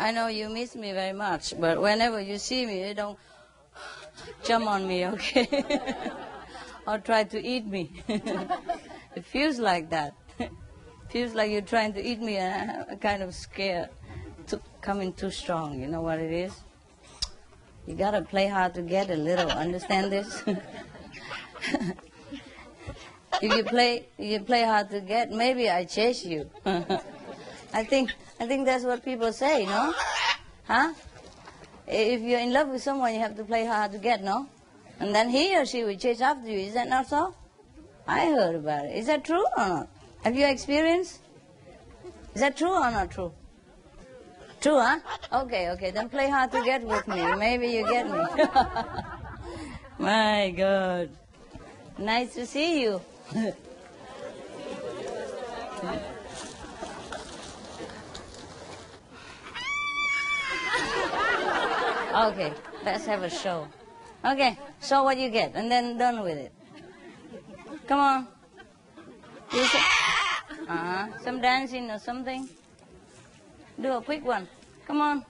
I know you miss me very much, but whenever you see me, you don't jump on me, okay? or try to eat me. it feels like that. feels like you're trying to eat me, and I'm kind of scared to coming too strong. You know what it is? You gotta play hard to get a little. Understand this? if you play, if you play hard to get, maybe I chase you. I think, I think that's what people say, no? Huh? If you're in love with someone, you have to play hard to get, no? And then he or she will chase after you. Is that not so? I heard about it. Is that true or not? Have you experienced? Is that true or not true? True, huh? Okay, okay. Then play hard to get with me. Maybe you get me. My God. Nice to see you. okay, let's have a show. Okay, show what you get, and then done with it. Come on. You say, uh-huh. Some dancing or something. Do a quick one. Come on.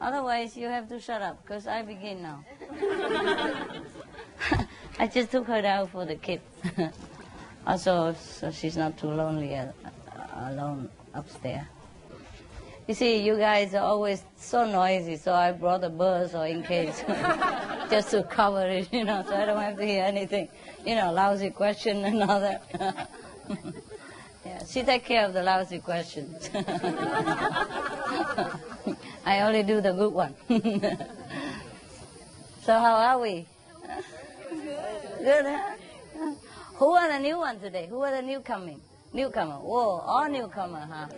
Otherwise, you have to shut up, because I begin now. I just took her out for the kids. also, so she's not too lonely uh, alone upstairs. You see, you guys are always so noisy, so I brought a buzz or in case, just to cover it, you know, so I don't have to hear anything, you know, lousy question and all that. yeah, she take care of the lousy questions. I only do the good one. so how are we? Good, huh? Who are the new one today? Who are the new coming? Newcomer. Whoa, all newcomer, huh?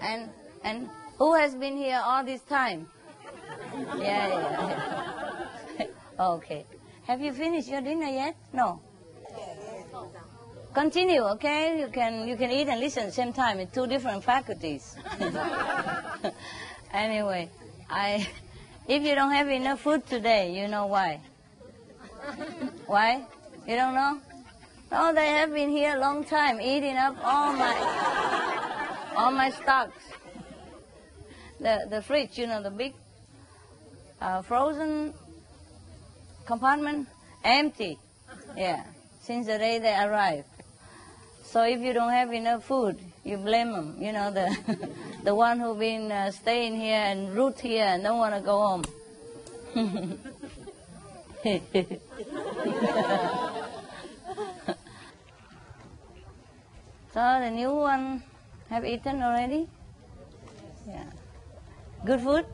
And and who has been here all this time? Yeah, yeah. yeah. okay. Have you finished your dinner yet? No. Continue, okay? You can you can eat and listen at the same time in two different faculties. anyway, I if you don't have enough food today, you know why. Why? You don't know? Oh, they have been here a long time, eating up all my all my stocks. The the fridge, you know, the big uh, frozen compartment, empty. Yeah, since the day they arrived. So if you don't have enough food, you blame them. You know, the the one who been uh, staying here and root here and don't want to go home. so the new one have eaten already? Yeah. Good food?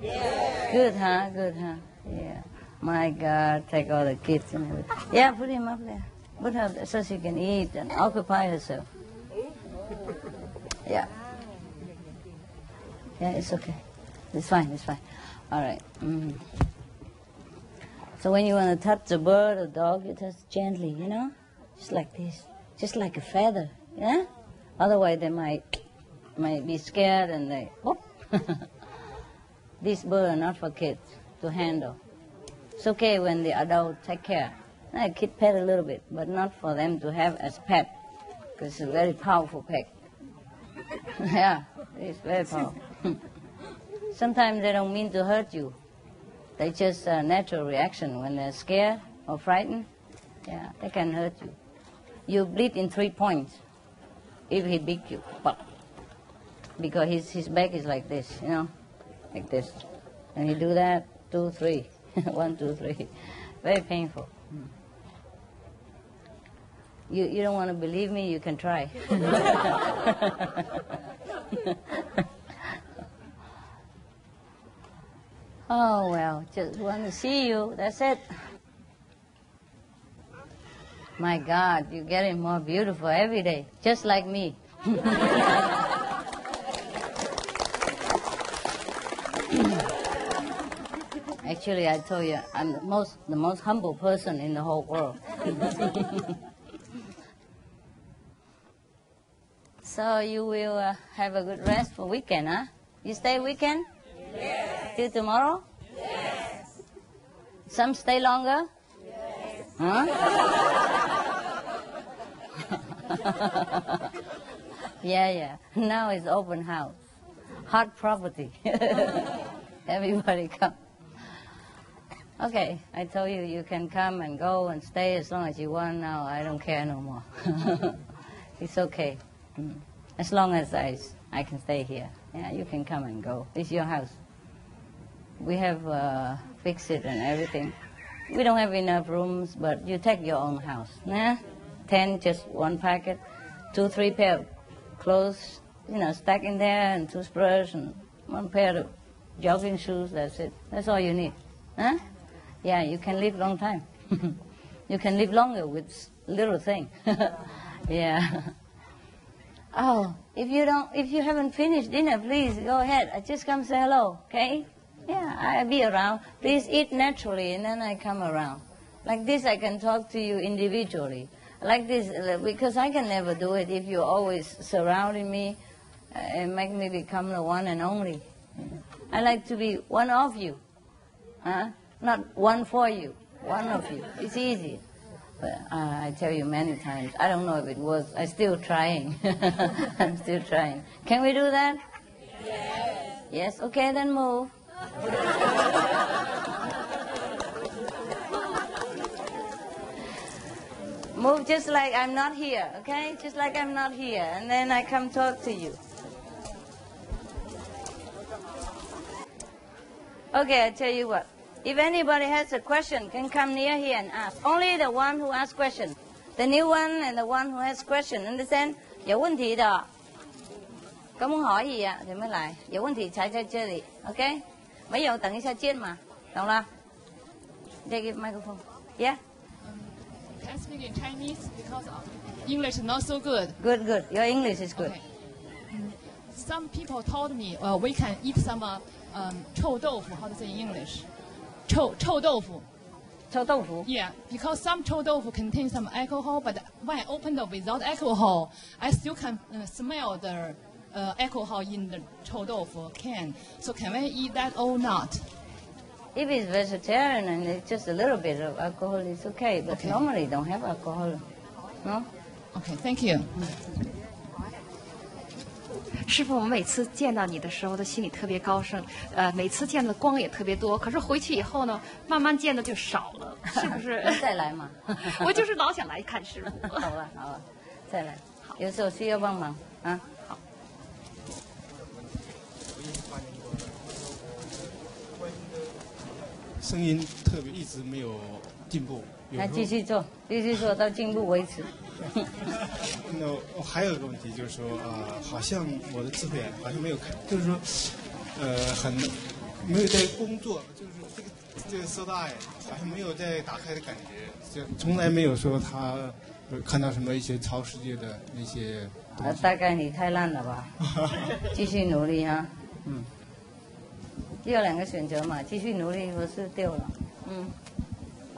Yeah. Good, huh? Good, huh? Yeah. My God, take all the kids and everything. Yeah, put him up there. Put her there so she can eat and occupy herself. Yeah. Yeah, it's okay. It's fine, it's fine. All right. Mm. So when you want to touch a bird or dog, you touch gently, you know? Just like this. Just like a feather, yeah? Otherwise they might might be scared and they whoop. These birds are not for kids to handle. It's okay when the adult take care. A kid pet a little bit, but not for them to have as pet, because it's a very powerful pet. yeah, it's very powerful. Sometimes they don't mean to hurt you. They just a natural reaction when they're scared or frightened. Yeah, they can hurt you. You bleed in three points if he beat you. But because his his back is like this, you know, like this, and he do that two three, one two three, very painful. Hmm. You you don't want to believe me? You can try. Oh, well, just want to see you. That's it. My God, you're getting more beautiful every day, just like me. Actually, I told you, I'm the most, the most humble person in the whole world. so you will uh, have a good rest for weekend, huh? You stay weekend? Yes. Till tomorrow? Yes. Some stay longer? Yes. Huh? yeah, yeah. Now it's open house. hot property. Everybody come. Okay, I told you you can come and go and stay as long as you want. Now I don't care no more. it's okay. Mm. As long as I, I can stay here. Yeah, you can come and go. It's your house. We have uh, fixed it and everything. We don't have enough rooms, but you take your own house. Nah? Ten, just one packet. Two, three pair of clothes, you know, stack in there, and toothbrush, and one pair of jogging shoes. That's it. That's all you need. Huh? Yeah, you can live long time. you can live longer with little thing. yeah. Oh, if you don't, if you haven't finished dinner, please go ahead. I just come say hello, okay? Yeah, I'll be around. Please eat naturally, and then I come around. Like this, I can talk to you individually. Like this, uh, because I can never do it if you're always surrounding me and make me become the one and only. I like to be one of you, huh? Not one for you, one of you. It's easy. But uh, I tell you many times, I don't know if it was. I'm still trying. I'm still trying. Can we do that? Yes. Yes. Okay, then move. Move just like I'm not here, okay? Just like I'm not here. And then I come talk to you. Okay, I tell you what. If anybody has a question, can come near here and ask. Only the one who asks question. The new one and the one who has question. Understand? 有问题的，咁可以啊，你们来。有问题才在这里，OK？没有，等一下见嘛，懂了？Take it microphone. Yeah. I speak in Chinese because English not so good. Good, good. Your English is good. Okay. Some people told me uh, we can eat some uh, um, chou. How to say in English? Chou chou Yeah, because some chou doufu contains some alcohol, but when I opened it without alcohol, I still can uh, smell the uh, alcohol in the chou can. So can I eat that or not? If it's vegetarian and it's just a little bit of alcohol, it's okay. But Okay. normally don't have alcohol. No? Okay, thank you. 师傅，我每次见到你的时候，都心里特别高兴，呃，每次见的光也特别多。可是回去以后呢，慢慢见的就少了，是不是？再来嘛。我就是老想来看师傅。好了好了，再来。有时候需要帮忙啊。声音特别一直没有进步。有那继续做，继续做到进步为止。那我还有一个问题就是说啊、好像我的智慧啊好像没有开，就是说，呃，很没有在工作，就是这个这个色大好像没有在打开的感觉，就从来没有说他呃看到什么一些超世界的那些东啊，大概你太烂了吧？继续努力啊，嗯。有两个选择嘛，继续努力或是掉了，嗯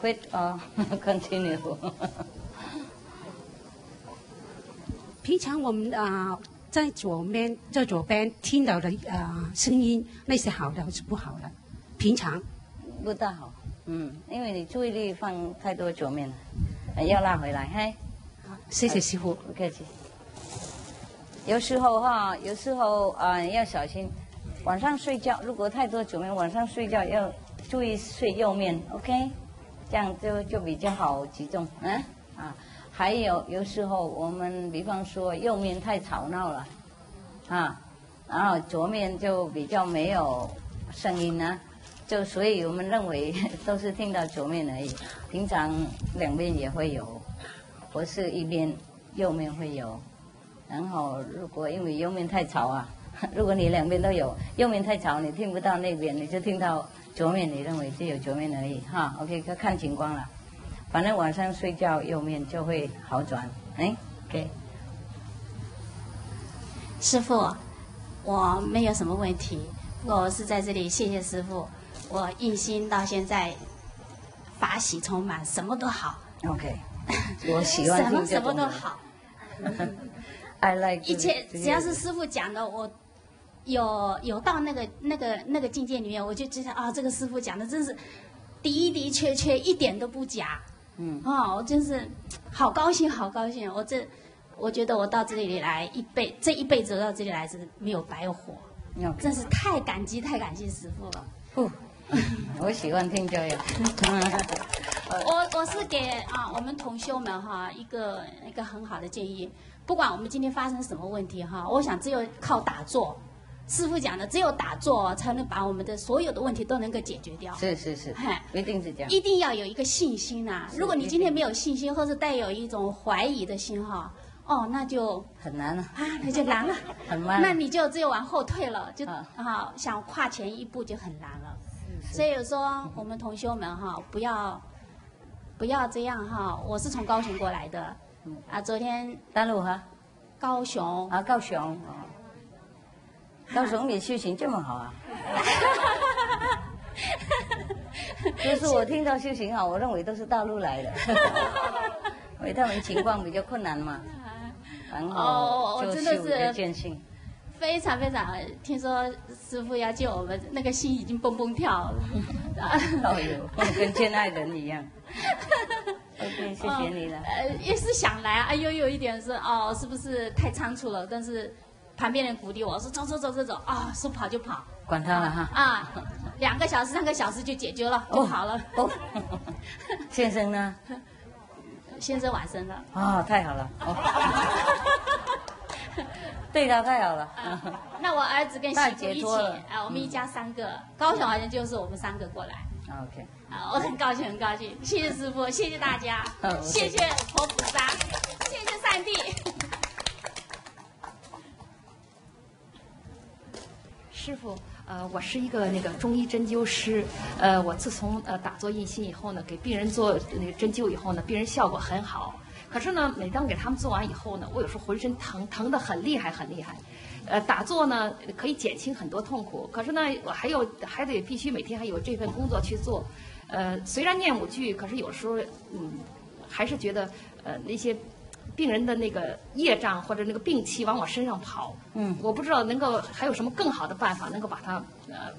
，quit 啊、continue。平常我们啊、呃在左边在左边听到的啊、呃声音，那是好的还是不好的？平常不大好，嗯，因为你注意力放太多左面了，呃要拉回来，嘿。好，谢谢师傅。不客气。有时候哈，有时候啊、呃要小心，晚上睡觉如果太多左面，晚上睡觉要注意睡右面，OK？这样就就比较好集中，嗯啊。还有有时候我们比方说右面太吵闹了，啊，然后左面就比较没有声音呢，就所以我们认为 都是听到左面而已，平常两边也会有，不是一边右面会有，然后如果因为右面太吵啊，如果你两边都有，右面太吵你听不到那边，你就听到左面，你认为只有左面而已哈，OK，要看情况了。反正晚上睡觉右面就会好转，哎，OK，师傅，我没有什么问题，我是在这里谢谢师傅，我一心到现在法喜充满，什么都好，OK，我喜欢什么什么。都好，I like 一切只要是师傅讲的，我有有到那个那个那个境界里面，我就知道啊，这个师傅讲的真是的的确确一点都不假，嗯哦，我真是好高兴，好高兴！我这，我觉得我到这里来一辈，这一辈子到这里来是没有白活，OK 真是太感激太感谢师傅了。不，我喜欢听这样。我我是给啊我们同修们哈一个一个很好的建议，不管我们今天发生什么问题哈，我想只有靠打坐，师傅讲的只有打坐才能把我们的所有的问题都能够解决掉。是是是嗨，一定是这样。一定要有一个信心呐、如果你今天没有信心，或是带有一种怀疑的心哈，哦，那就很难了，啊，那就难了，很难。那你就只有往后退了，就啊啊想跨前一步就很难了。所以说我们同修们哈，不要不要这样哈。我是从高雄过来的，啊，昨天大陆哈高雄啊，高雄哦，高雄你修行这么好啊？就是我听到修行好，我认为都是大陆来的，因为他们情况比较困难嘛，然后就哦真的修比较是见性。非常非常，听说师傅要救我们，那个心已经蹦蹦跳。哦呦，跟见爱人一样。OK，谢谢你了。呃，也是想来，哎呦，有一点是哦，是不是太仓促了？但是旁边人鼓励我说走走走走走啊，说跑就跑管他了哈。啊，两个小时三个小时就解决了，就好了。哦，先生呢？先生晚生了，哦，太好了。哦，对他太好了。那我儿子跟媳太妇一起啊，我们一家三个，高雄好像就是我们三个过来。OK，啊，我很高兴，很高兴，谢谢师傅，谢谢大家嗯，谢谢佛菩萨，谢谢上帝。师傅，呃，我是一个那个中医针灸师，呃，我自从呃打坐印心以后呢，给病人做那个针灸以后呢，病人效果很好。可是呢，每当给他们做完以后呢，我有时候浑身疼，疼得很厉害，很厉害。呃，打坐呢可以减轻很多痛苦，可是呢，我还有还得必须每天还有这份工作去做。呃，虽然念五句，可是有时候嗯，还是觉得呃那些病人的那个业障或者那个病气往我身上跑。嗯我不知道能够还有什么更好的办法能够把它呃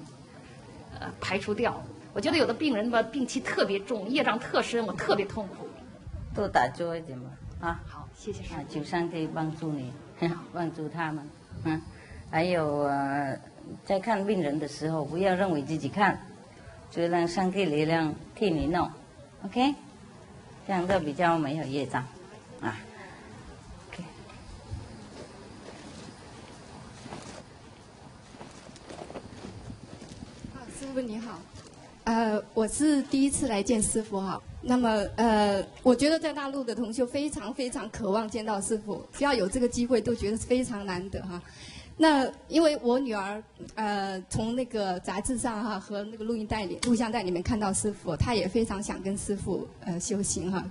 呃排除掉。我觉得有的病人吧病气特别重，业障特深，我特别痛苦。多打坐一点吧。啊，好，谢谢师啊，傅。九三可以帮助你，帮助他们。嗯，还有呃，在看病人的时候，不要认为自己看，就让上帝力量替你弄，OK？这样就比较没有业障啊。OK，啊，师傅你好，呃，我是第一次来见师傅哈。那么呃，我觉得在大陆的同修非常非常渴望见到师傅，只要有这个机会都觉得非常难得哈。那因为我女儿呃从那个杂志上哈和那个录音带里录像带里面看到师傅，她也非常想跟师傅呃修行哈。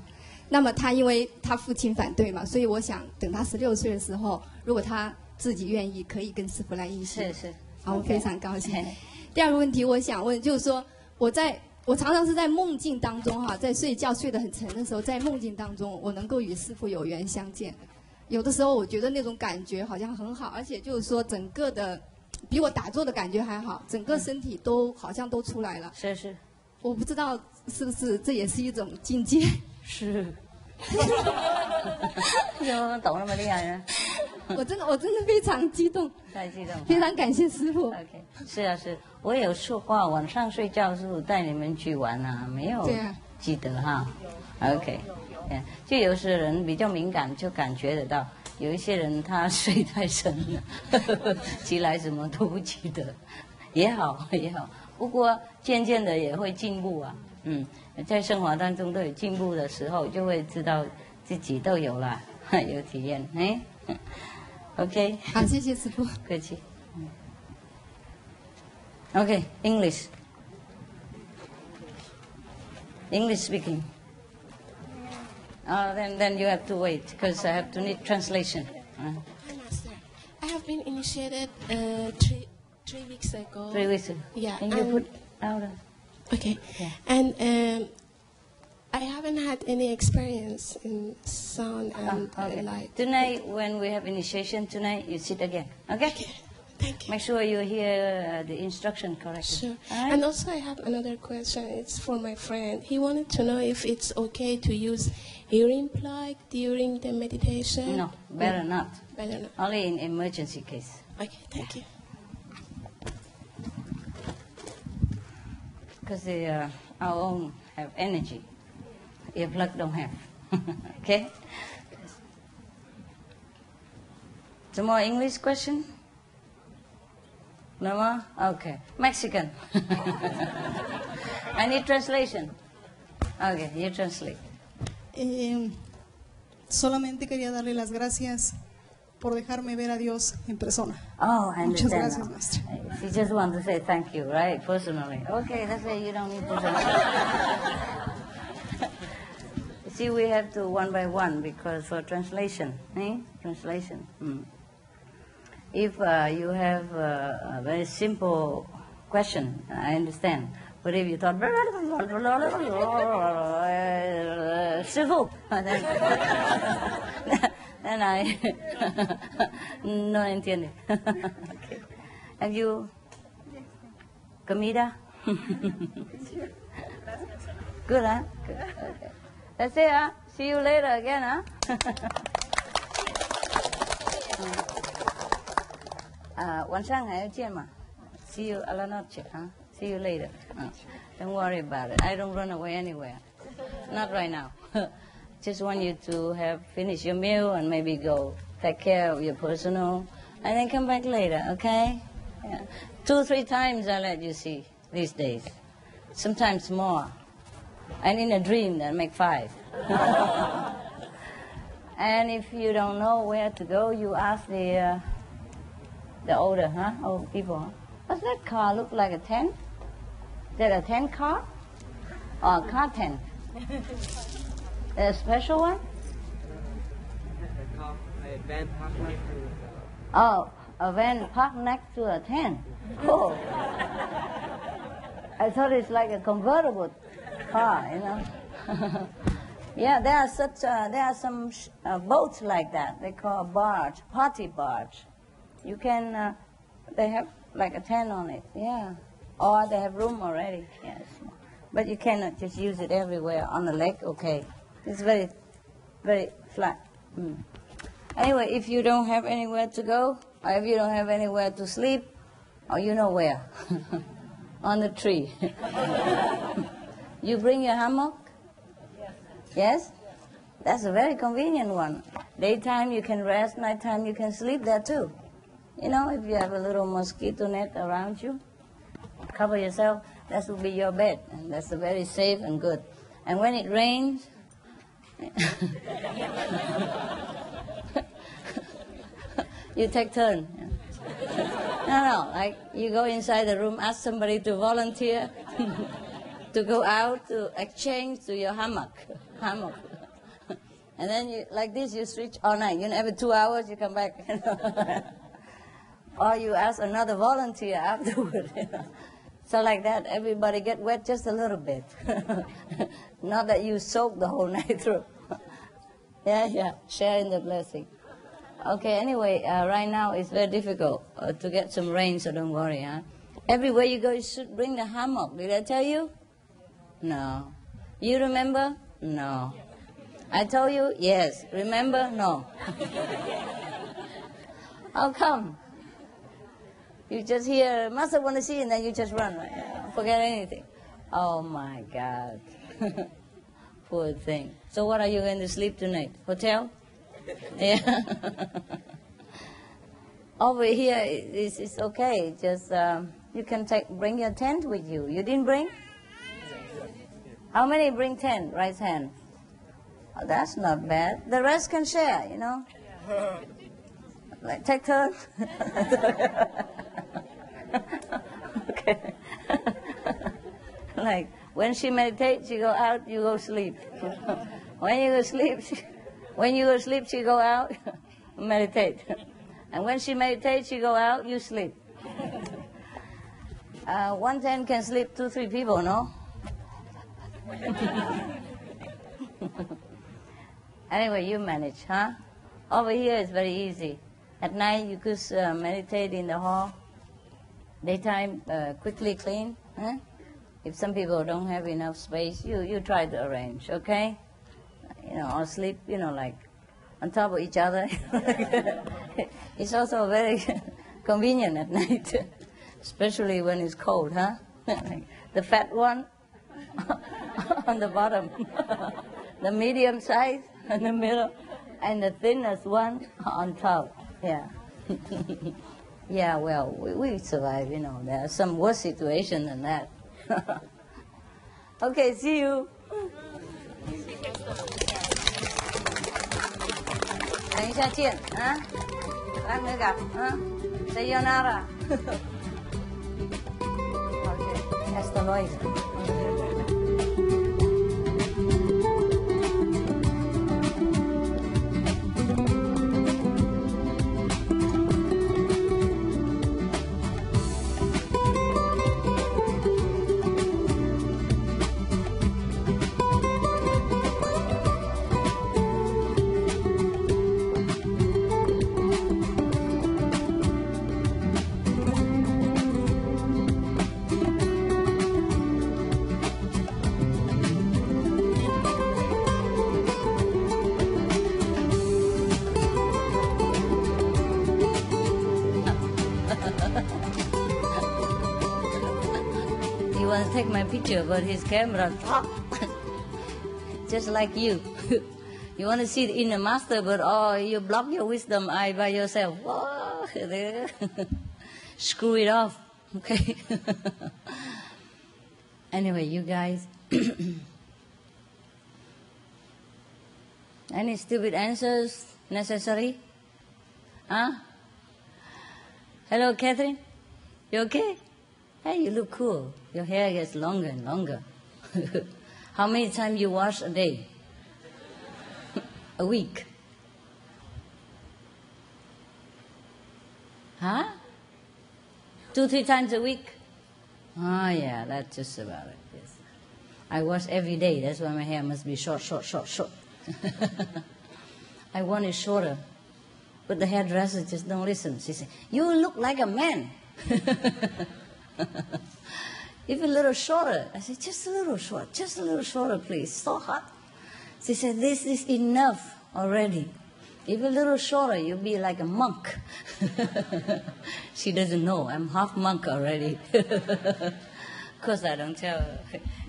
那么她因为她父亲反对嘛，所以我想等她十六岁的时候，如果她自己愿意，可以跟师傅来一起。是是。好，我非常高兴。第二个问题，我想问，就是说我在我常常是在梦境当中哈，在睡觉睡得很沉的时候，在梦境当中，我能够与师傅有缘相见。有的时候我觉得那种感觉好像很好，而且就是说整个的比我打坐的感觉还好，整个身体都好像都出来了。是是我不知道是不是这也是一种境界。是。怎么懂那么厉害呢？我真的我真的非常激动，太激动。非常感谢师傅。OK，是啊是，我有说过，晚上睡觉的时候带你们去玩啊，没有记得哈。OK，嗯，就有些人比较敏感，就感觉得到；有一些人他睡太深了，起来什么都不记得，也好 也好。不过渐渐的也会进步啊，嗯，在生活当中都有进步的时候，就会知道自己都有了，有体验，哎，OK。好，谢谢师傅。客气。Okay, English. English speaking. Uh, then, then you have to wait because I have to need translation. Uh, Hi, Master. I have been initiated uh, three three weeks ago. three weeks. ago. Yeah. Can you and- put louder? Okay. Yeah. And um, I haven't had any experience in sound and Ah, uh, okay. light. Tonight, when we have initiation tonight, you sit again. Okay? Okay. Thank you. Make sure you hear uh, the instruction correctly. Sure. Right? And also, I have another question. It's for my friend. He wanted to know if it's okay to use hearing plug during the meditation. No, better not. Better not. Only in emergency case. Okay, thank yeah. you. Because uh, our own have energy. Earplug don't have. okay? Some more English question? No more? Okay. Mexican. I need translation. Okay, you translate. Eh, solamente quería darle las gracias por dejarme ver a Dios en persona. Oh, I Muchas understand. gracias, maestra. You just want to say thank you, right? Personally. Okay, that's it. You don't need to translate. See, we have to one by one because for translation, eh? Translation. Hmm. If uh, you have uh, a very simple question, I understand. But if you thought, phụ, then, then I no entiende. okay. Have you comida? Good, huh? Good. Okay. That's it, huh? See you later again, huh? uh, 晚上还要见嘛? See you a la noche, huh? See you later. Uh, don't worry about it. I don't run away anywhere. Not right now. Just want you to have finished your meal and maybe go take care of your personal, and then come back later. Okay? Yeah. Two, three times I let you see these days. Sometimes more. And in a dream, that make five. and if you don't know where to go, you ask the uh, the older, huh? Old people. Huh? Does that car look like a tent? Is that a tent car? Or a car tent? A special one? Oh, a van parked next to a tent. Oh. I thought it's like a convertible car, you know. yeah, there are such uh, there are some sh- uh, boats like that. They call barge, party barge. You can uh, they have like a tent on it, yeah, or they have room already. Yes, but you cannot just use it everywhere on the lake. Okay, it's very very flat. Mm. Anyway, if you don't have anywhere to go, or if you don't have anywhere to sleep, or you know where, on the tree. you bring your hammock? Yes? Yes? That's a very convenient one. Daytime you can rest, nighttime you can sleep there too. You know, if you have a little mosquito net around you, cover yourself, that will be your bed. And that's a very safe and good. And when it rains, you take turn. No, no, like you go inside the room, ask somebody to volunteer to go out to exchange to your hammock. hammock. And then you, like this, you switch all night. You know, every two hours you come back. Or you ask another volunteer afterward. So like that, everybody get wet just a little bit. Not that you soak the whole night through. yeah, yeah, share in the blessing. Okay, anyway, uh, right now it's very difficult uh, to get some rain, so don't worry, huh? Everywhere you go, you should bring the hammock. Did I tell you? No. You remember? No. I told you? Yes. Remember? No. How come? You just hear, Master want to see, and then you just run. Right? Forget anything. Oh my God. Poor thing. So what are you going to sleep tonight? Hotel? Yeah. Over here, it's, it's okay. Just um, you can take bring your tent with you. You didn't bring? How many bring tent? Right hand. Oh, that's not bad. The rest can share. You know. Like take turn. okay. like when she meditates, she go out, you go sleep. when you go sleep, she, when you go sleep, she go out, meditate. And when she meditates, she go out, you sleep. Uh, one tent can sleep two, three people, no? anyway, you manage, huh? Over here it's very easy. At night you could uh, meditate in the hall. Daytime, uh, quickly clean. Huh? If some people don't have enough space, you, you try to arrange, okay? You know, or sleep, you know, like on top of each other. it's also very convenient at night, especially when it's cold, huh? the fat one on the bottom, the medium size in the middle, and the thinnest one on top. Yeah. Yeah, well, we, we survive, you know. There's some worse situation than that. okay, see you. Huh? Sayonara. okay, that's the noise. Picture, but his camera, just like you. you want to see the inner master, but oh, you block your wisdom eye by yourself. Screw it off, okay? anyway, you guys. Any stupid answers necessary? Huh? Hello, Catherine. You okay? Hey, you look cool. Your hair gets longer and longer. How many times you wash a day? a week? Huh? Two, three times a week? Oh, yeah, that's just about it. Yes. I wash every day. That's why my hair must be short, short, short, short. I want it shorter. But the hairdresser just don't listen. She said, You look like a man. Even a little shorter. I said, Just a little short, just a little shorter, please. So hot. She said, This is enough already. If a little shorter, you'll be like a monk. she doesn't know. I'm half monk already. of course, I don't tell her.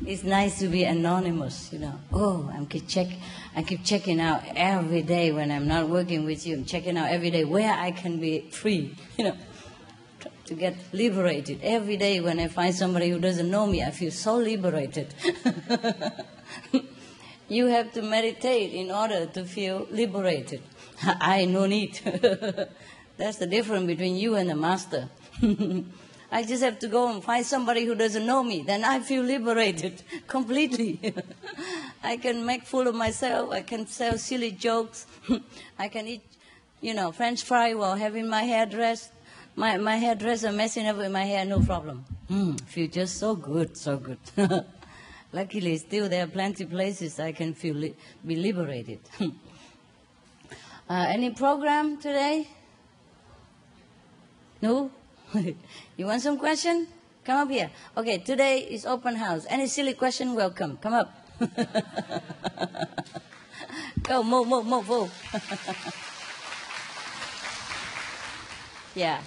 It's nice to be anonymous, you know. Oh, I'm keep check, I keep checking out every day when I'm not working with you. I'm checking out every day where I can be free, you know, to get liberated. Every day when I find somebody who doesn't know me, I feel so liberated. you have to meditate in order to feel liberated. I no need. That's the difference between you and the master. I just have to go and find somebody who doesn't know me. Then I feel liberated completely. I can make fool of myself. I can tell silly jokes. I can eat, you know, French fry while having my hair dressed. My, my hairdresser messing up with my hair, no problem. Mm, feel just so good, so good. Luckily, still there are plenty of places I can feel li- be liberated. uh, any program today? No? you want some question? Come up here. Okay, today is open house. Any silly question, welcome. Come up. Go, move, move, move, move. yeah.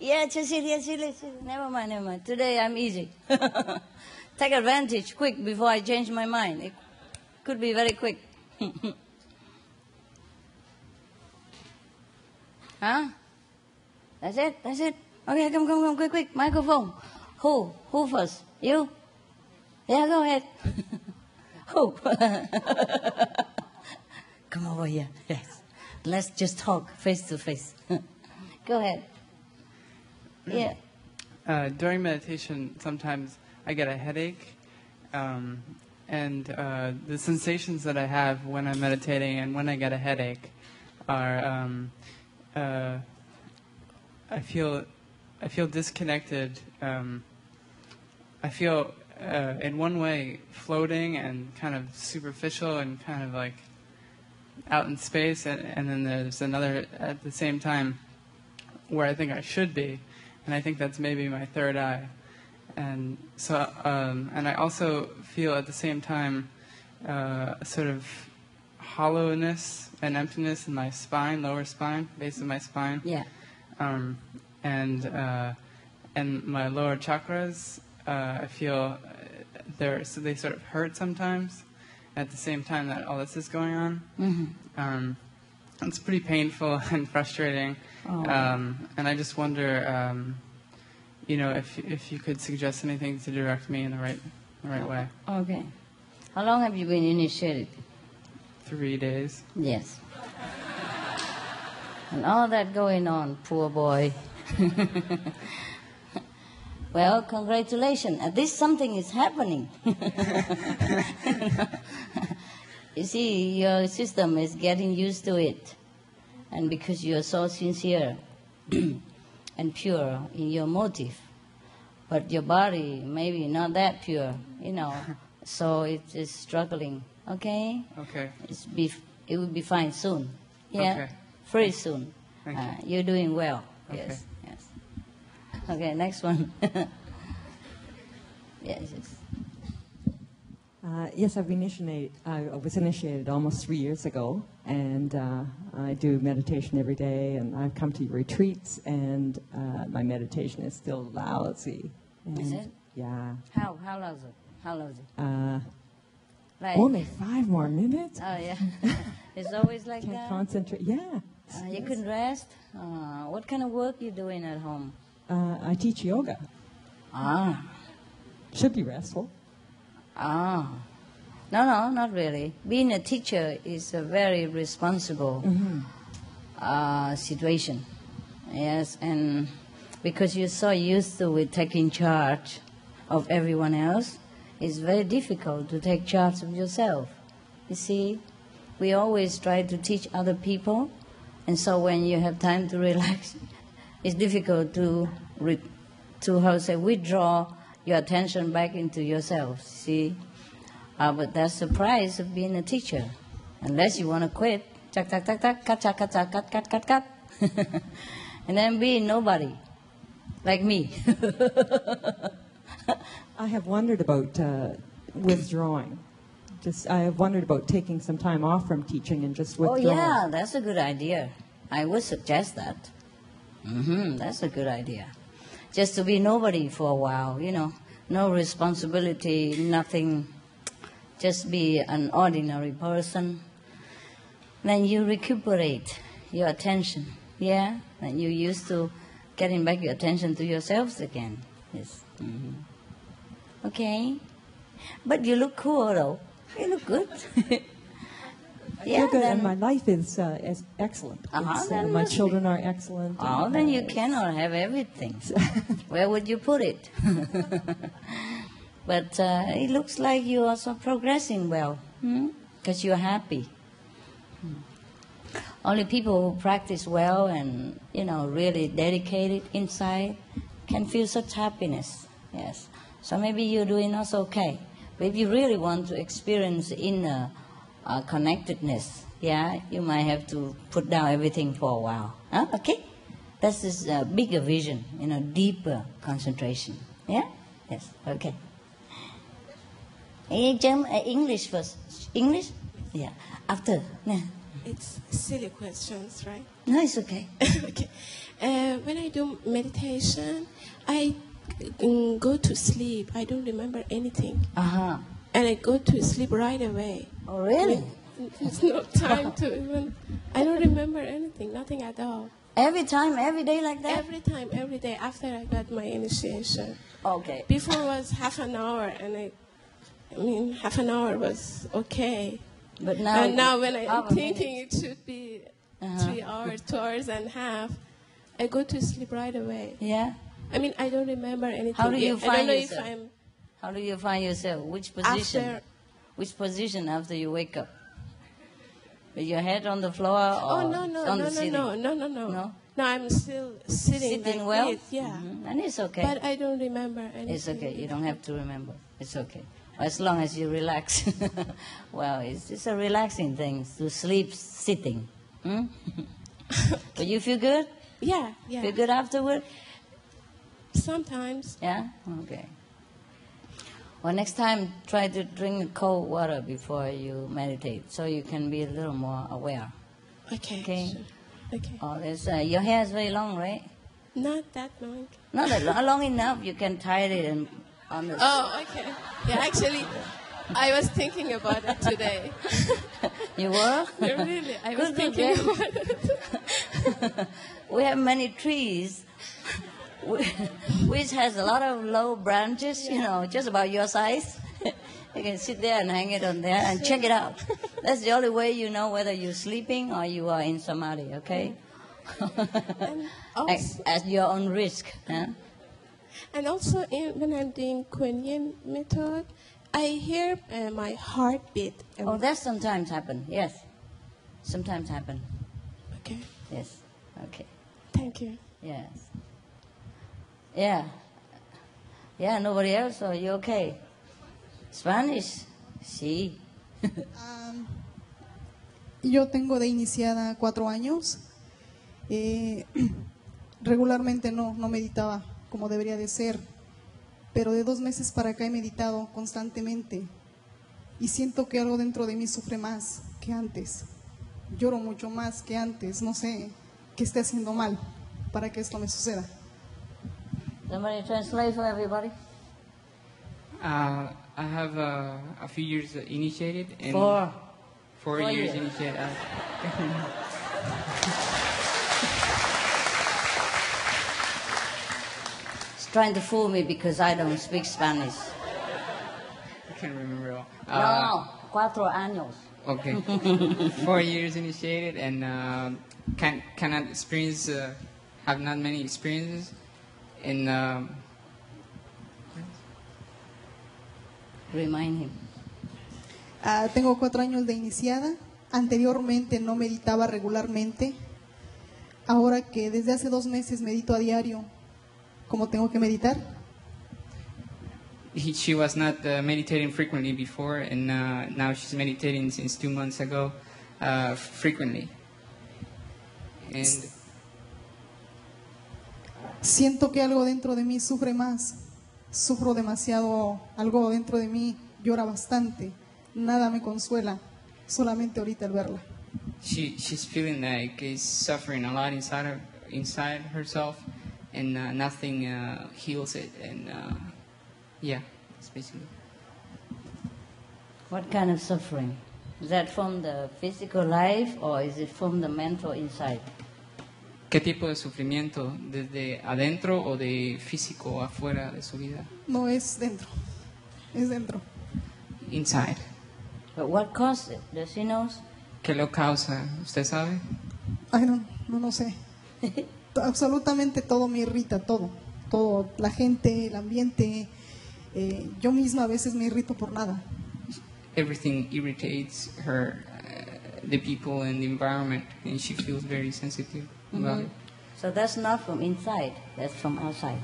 Yeah, here, sit here. Never mind, never mind. Today I'm easy. Take advantage quick before I change my mind. It could be very quick. huh? That's it, that's it. Okay, come, come, come, quick, quick. Microphone. Who? Who first? You? Yeah, go ahead. Who? come over here. Yes. Let's just talk face to face. go ahead. Yeah. Uh, during meditation, sometimes I get a headache, um, and uh, the sensations that I have when I'm meditating and when I get a headache are um, uh, I feel I feel disconnected. Um, I feel uh, in one way floating and kind of superficial and kind of like out in space, and, and then there's another at the same time where I think I should be, and I think that's maybe my third eye. And so, um, and I also feel at the same time uh, a sort of hollowness and emptiness in my spine, lower spine, base of my spine. Yeah. Um, and uh, and my lower chakras uh, I feel they're so they sort of hurt sometimes. At the same time that all this is going on, Mhm. um, it's pretty painful and frustrating. Oh. Um, and I just wonder, um, you know, if if you could suggest anything to direct me in the right the right way. Okay. How long have you been initiated? Three days. Yes. And all that going on, poor boy. well, congratulations. At least something is happening. you see, your system is getting used to it. And because you're so sincere and pure in your motive, but your body maybe not that pure, you know, so it is struggling. Okay? Okay. It's be, it will be fine soon. Yeah? Okay. Very soon. Thank Uh, you're doing well. Okay. Yes. Yes. Okay, next one. yes, yes. Uh, yes, I've been initiated. I was initiated almost three years ago, and uh, I do meditation every day. And I've come to retreats, and uh, my meditation is still lousy. Is it? Yeah. How, how it? How it? Uh, Like, only five more minutes. Oh, yeah. it's always like Can't that. concentrate. Yeah. Uh, you couldn't rest? Uh, what kind of work you doing at home? Uh, I teach yoga. Ah. Should be restful. Ah. No, no, not really. Being a teacher is a very responsible Mhm. uh, situation. Yes, and because you're so used to with taking charge of everyone else, it's very difficult to take charge of yourself. You see, we always try to teach other people, and so when you have time to relax, it's difficult to re- to how to say withdraw your attention back into yourself. See, uh, but that's the price of being a teacher. Unless you want to quit, chak chak chak chak, cut chak cut chak cut cut cut cut, and then be nobody, like me. I have wondered about uh, withdrawing. Just I have wondered about taking some time off from teaching and just oh, withdrawing. Oh yeah, that's a good idea. I would suggest that. Mm-hmm, that's a good idea. Just to be nobody for a while, you know, no responsibility, nothing. Just be an ordinary person. Then you recuperate your attention, yeah. Then you used to getting back your attention to yourselves again. Yes. hmm Okay. But you look cool though. You look good. Feel good, and my life is, uh, is excellent. Uh-huh, uh, my be. children are excellent. Oh, and, then uh, you cannot have everything. Where would you put it? but uh, it looks like you're also progressing well because you're happy. Hmm. Only people who practice well and you know really dedicated inside can feel such happiness. Yes. So maybe you're doing also okay. But if you really want to experience inner uh, connectedness, yeah, you might have to put down everything for a while. Huh? Okay? That's this uh, bigger vision, you know, deeper concentration. Yeah? Yes. Okay. Uh, English first. English? Yeah. After. Yeah. It's silly questions, right? No, it's okay. okay. Uh, when I do meditation, I mm, go to sleep. I don't remember anything. Uh huh. And I go to sleep right away. Oh, really? It's no time to even. I don't remember anything, nothing at all. Every time, every day like that? Every time, every day after I got my initiation. Okay. Before was half an hour, and I, I mean, half an hour was okay. But now, and now when I'm thinking it should be Uh-huh. three hours, two hours and a half, I go to sleep right away. Yeah. I mean, I don't remember anything. How do you I find don't know yourself? if I'm How do you find yourself? Which position? After- Which position after you wake up? With your head on the floor or oh no no on no the no ceiling? no no no no No? no I'm still sitting Sitting like well? this, yeah Mhm. And it's okay. but I don't remember anything It's okay. You don't have to remember. It's okay. As long as you relax. well, it's, it's a relaxing thing to sleep sitting. Hmm? but you feel good? yeah yeah Feel good afterward? sometimes Yeah? Okay. Well, next time, try to drink cold water before you meditate so you can be a little more aware. okay Okay? sure. okay Oh, there's, uh, your hair is very long, right? not that long Not that long, long enough. You can tie it and on the. Oh, okay. Yeah, actually, I was thinking about it today. You were? Yeah, really, I was Good, thinking about it. we have many trees which has a lot of low branches, you know, just about your size. you can sit there and hang it on there and check it out. That's the only way you know whether you're sleeping or you are in samadhi, okay? at, at your own risk. Huh? And also, in, when I'm doing Kuan Yin method, I hear uh, my heartbeat. Oh, that sometimes happen. Yes, sometimes happen. Okay. Yes. Okay. Thank you. Yes. Yeah. Yeah. Nobody else? Are you okay? Spanish. Sí. Am, yo tengo de iniciada cuatro años. Eh, regularmente no, no meditaba como debería de ser, pero de dos meses para acá he meditado constantemente y siento que algo dentro de mí sufre más que antes. Lloro mucho más que antes. No sé qué esté haciendo mal para que esto me suceda. Somebody translate for everybody. Uh, I have uh, a few years initiated. And Four. Four, Four years, years. initiated. Uh, He's trying to fool me because I don't speak Spanish. I can't remember all. no, Uh, no, cuatro años. Okay. Four years initiated and uh, can cannot experience, uh, have not many experiences. And um, Remind him. Ah, tengo cuatro años de iniciada. Anteriormente no meditaba regularmente. Ahora que desde hace dos meses medito a diario, ¿cómo tengo que meditar? he, she was not uh, meditating frequently before, and uh, now she's meditating since two months ago uh, frequently. And Siento que algo dentro de mí sufre más. Sufro demasiado, algo dentro de mí llora bastante. Nada me consuela, solamente ahorita el verla. she she's feeling like is suffering a lot inside her inside herself, and uh, nothing uh, heals it. And uh, yeah, that's basically. What kind of suffering? Is that from the physical life or is it from the mental inside? ¿Qué tipo de sufrimiento? ¿Desde adentro o de físico afuera de su vida? No es dentro, es dentro. Inside. But what caused it? Does he know? ¿Qué lo causa? ¿Usted sabe? Ay, no, no, no sé. Absolutamente todo me irrita, todo. Todo, la gente, el ambiente. eh, yo misma a veces me irrito por nada. Everything irritates her, uh, the people and the environment, and she feels very sensitive about it. So that's not from inside, that's from outside.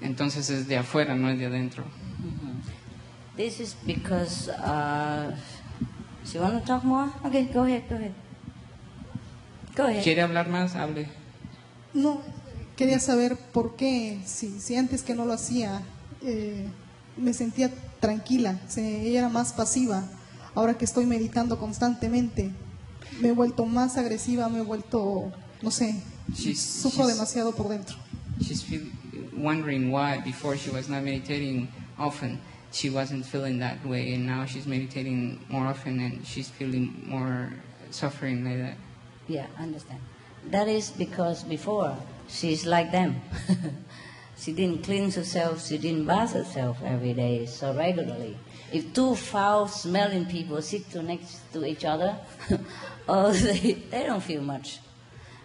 Entonces es de afuera, no es de adentro. This is because. Uh, so you want to talk more? Okay, go ahead, go ahead. Go ahead. ¿Quiere hablar más? Hable. No, quería saber por qué, si, si antes que no lo hacía, eh, me sentía tranquila, se, ella era más pasiva. Ahora que estoy meditando constantemente, me he vuelto más agresiva, me he vuelto, no sé, She's- sufro she's- demasiado por dentro. She's feel, wondering why before she was not meditating often, she wasn't feeling that way, and now she's meditating more often, and she's feeling more suffering like that. Yeah, I understand. That is because before she's like them. she didn't cleanse herself, she didn't bath herself every day so regularly. If two foul smelling people sit to next to each other, oh, they, they don't feel much.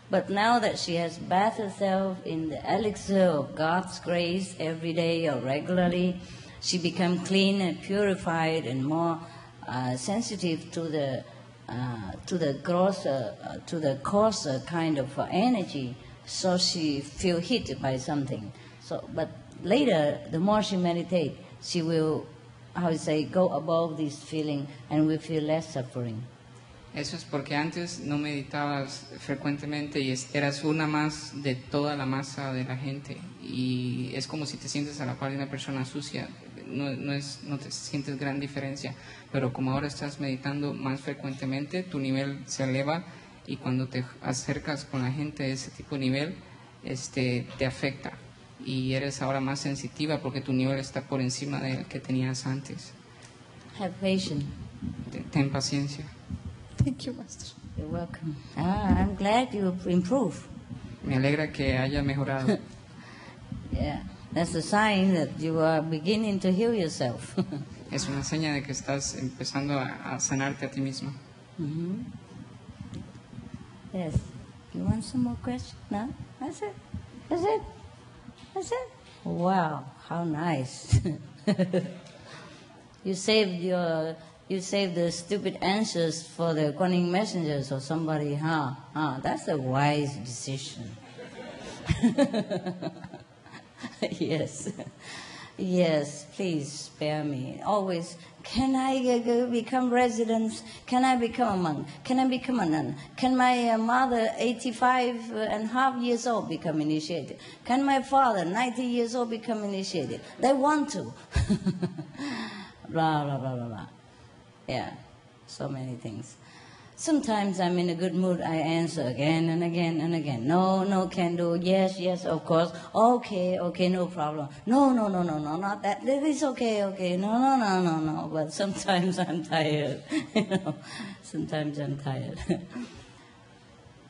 But now that she has bathed herself in the elixir of God's grace every day or regularly, she become clean and purified and more uh, sensitive to the uh, to the grosser, uh, to the coarser kind of uh, energy. So she feel hit by something. So, but later, the more she meditate, she will, how you say, go above this feeling and will feel less suffering. Eso es porque antes no meditabas frecuentemente y eras una más de toda la masa de la gente y es como si te sientes a la par de una persona sucia. No, no, es, no te sientes gran diferencia, pero como ahora estás meditando más frecuentemente, tu nivel se eleva y cuando te acercas con la gente de ese tipo de nivel, este, te afecta. y eres ahora más sensitiva porque tu nivel está por encima del que tenías antes. Have patience. Ten paciencia. Thank you, Master. You're welcome. Ah, I'm glad you improve. Me alegra que haya mejorado. yeah, that's a sign that you are beginning to heal yourself. es una seña de que estás empezando a, a sanarte a ti mismo. Mm -hmm. Yes. You want some more questions? No? That's it. That's it. That's it. Wow, how nice. you saved your you save the stupid answers for the Guanyin messengers or somebody, huh? Huh, that's a wise decision. yes. Yes, please spare me. Always, can I uh, become residents? Can I become a monk? Can I become a nun? Can my uh, mother, 85 and a half years old, become initiated? Can my father, 90 years old, become initiated? They want to. blah, blah, blah, blah, blah. Yeah, so many things. Sometimes I'm in a good mood, I answer again and again and again. No, no, can do. Yes, yes, of course. Okay, okay, no problem. No, no, no, no, no, not that. Is okay, okay. No, no, no, no, no. But sometimes I'm tired. you know, sometimes I'm tired.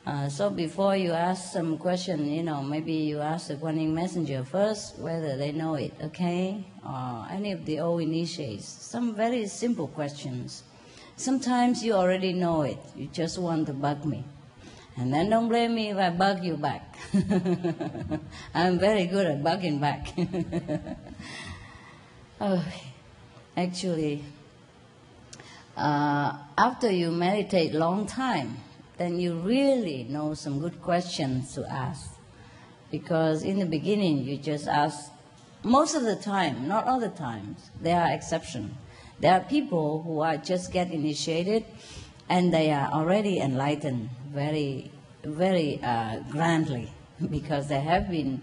uh, so before you ask some question, you know, maybe you ask the Guanyin messenger first whether they know it, okay? Or any of the old initiates. Some very simple questions. Sometimes you already know it. You just want to bug me. And then don't blame me if I bug you back. I'm very good at bugging back. oh, actually, uh, after you meditate long time, then you really know some good questions to ask. Because in the beginning, you just ask, most of the time, not all the times, there are exceptions there are people who are just get initiated and they are already enlightened very, very uh, grandly because they have been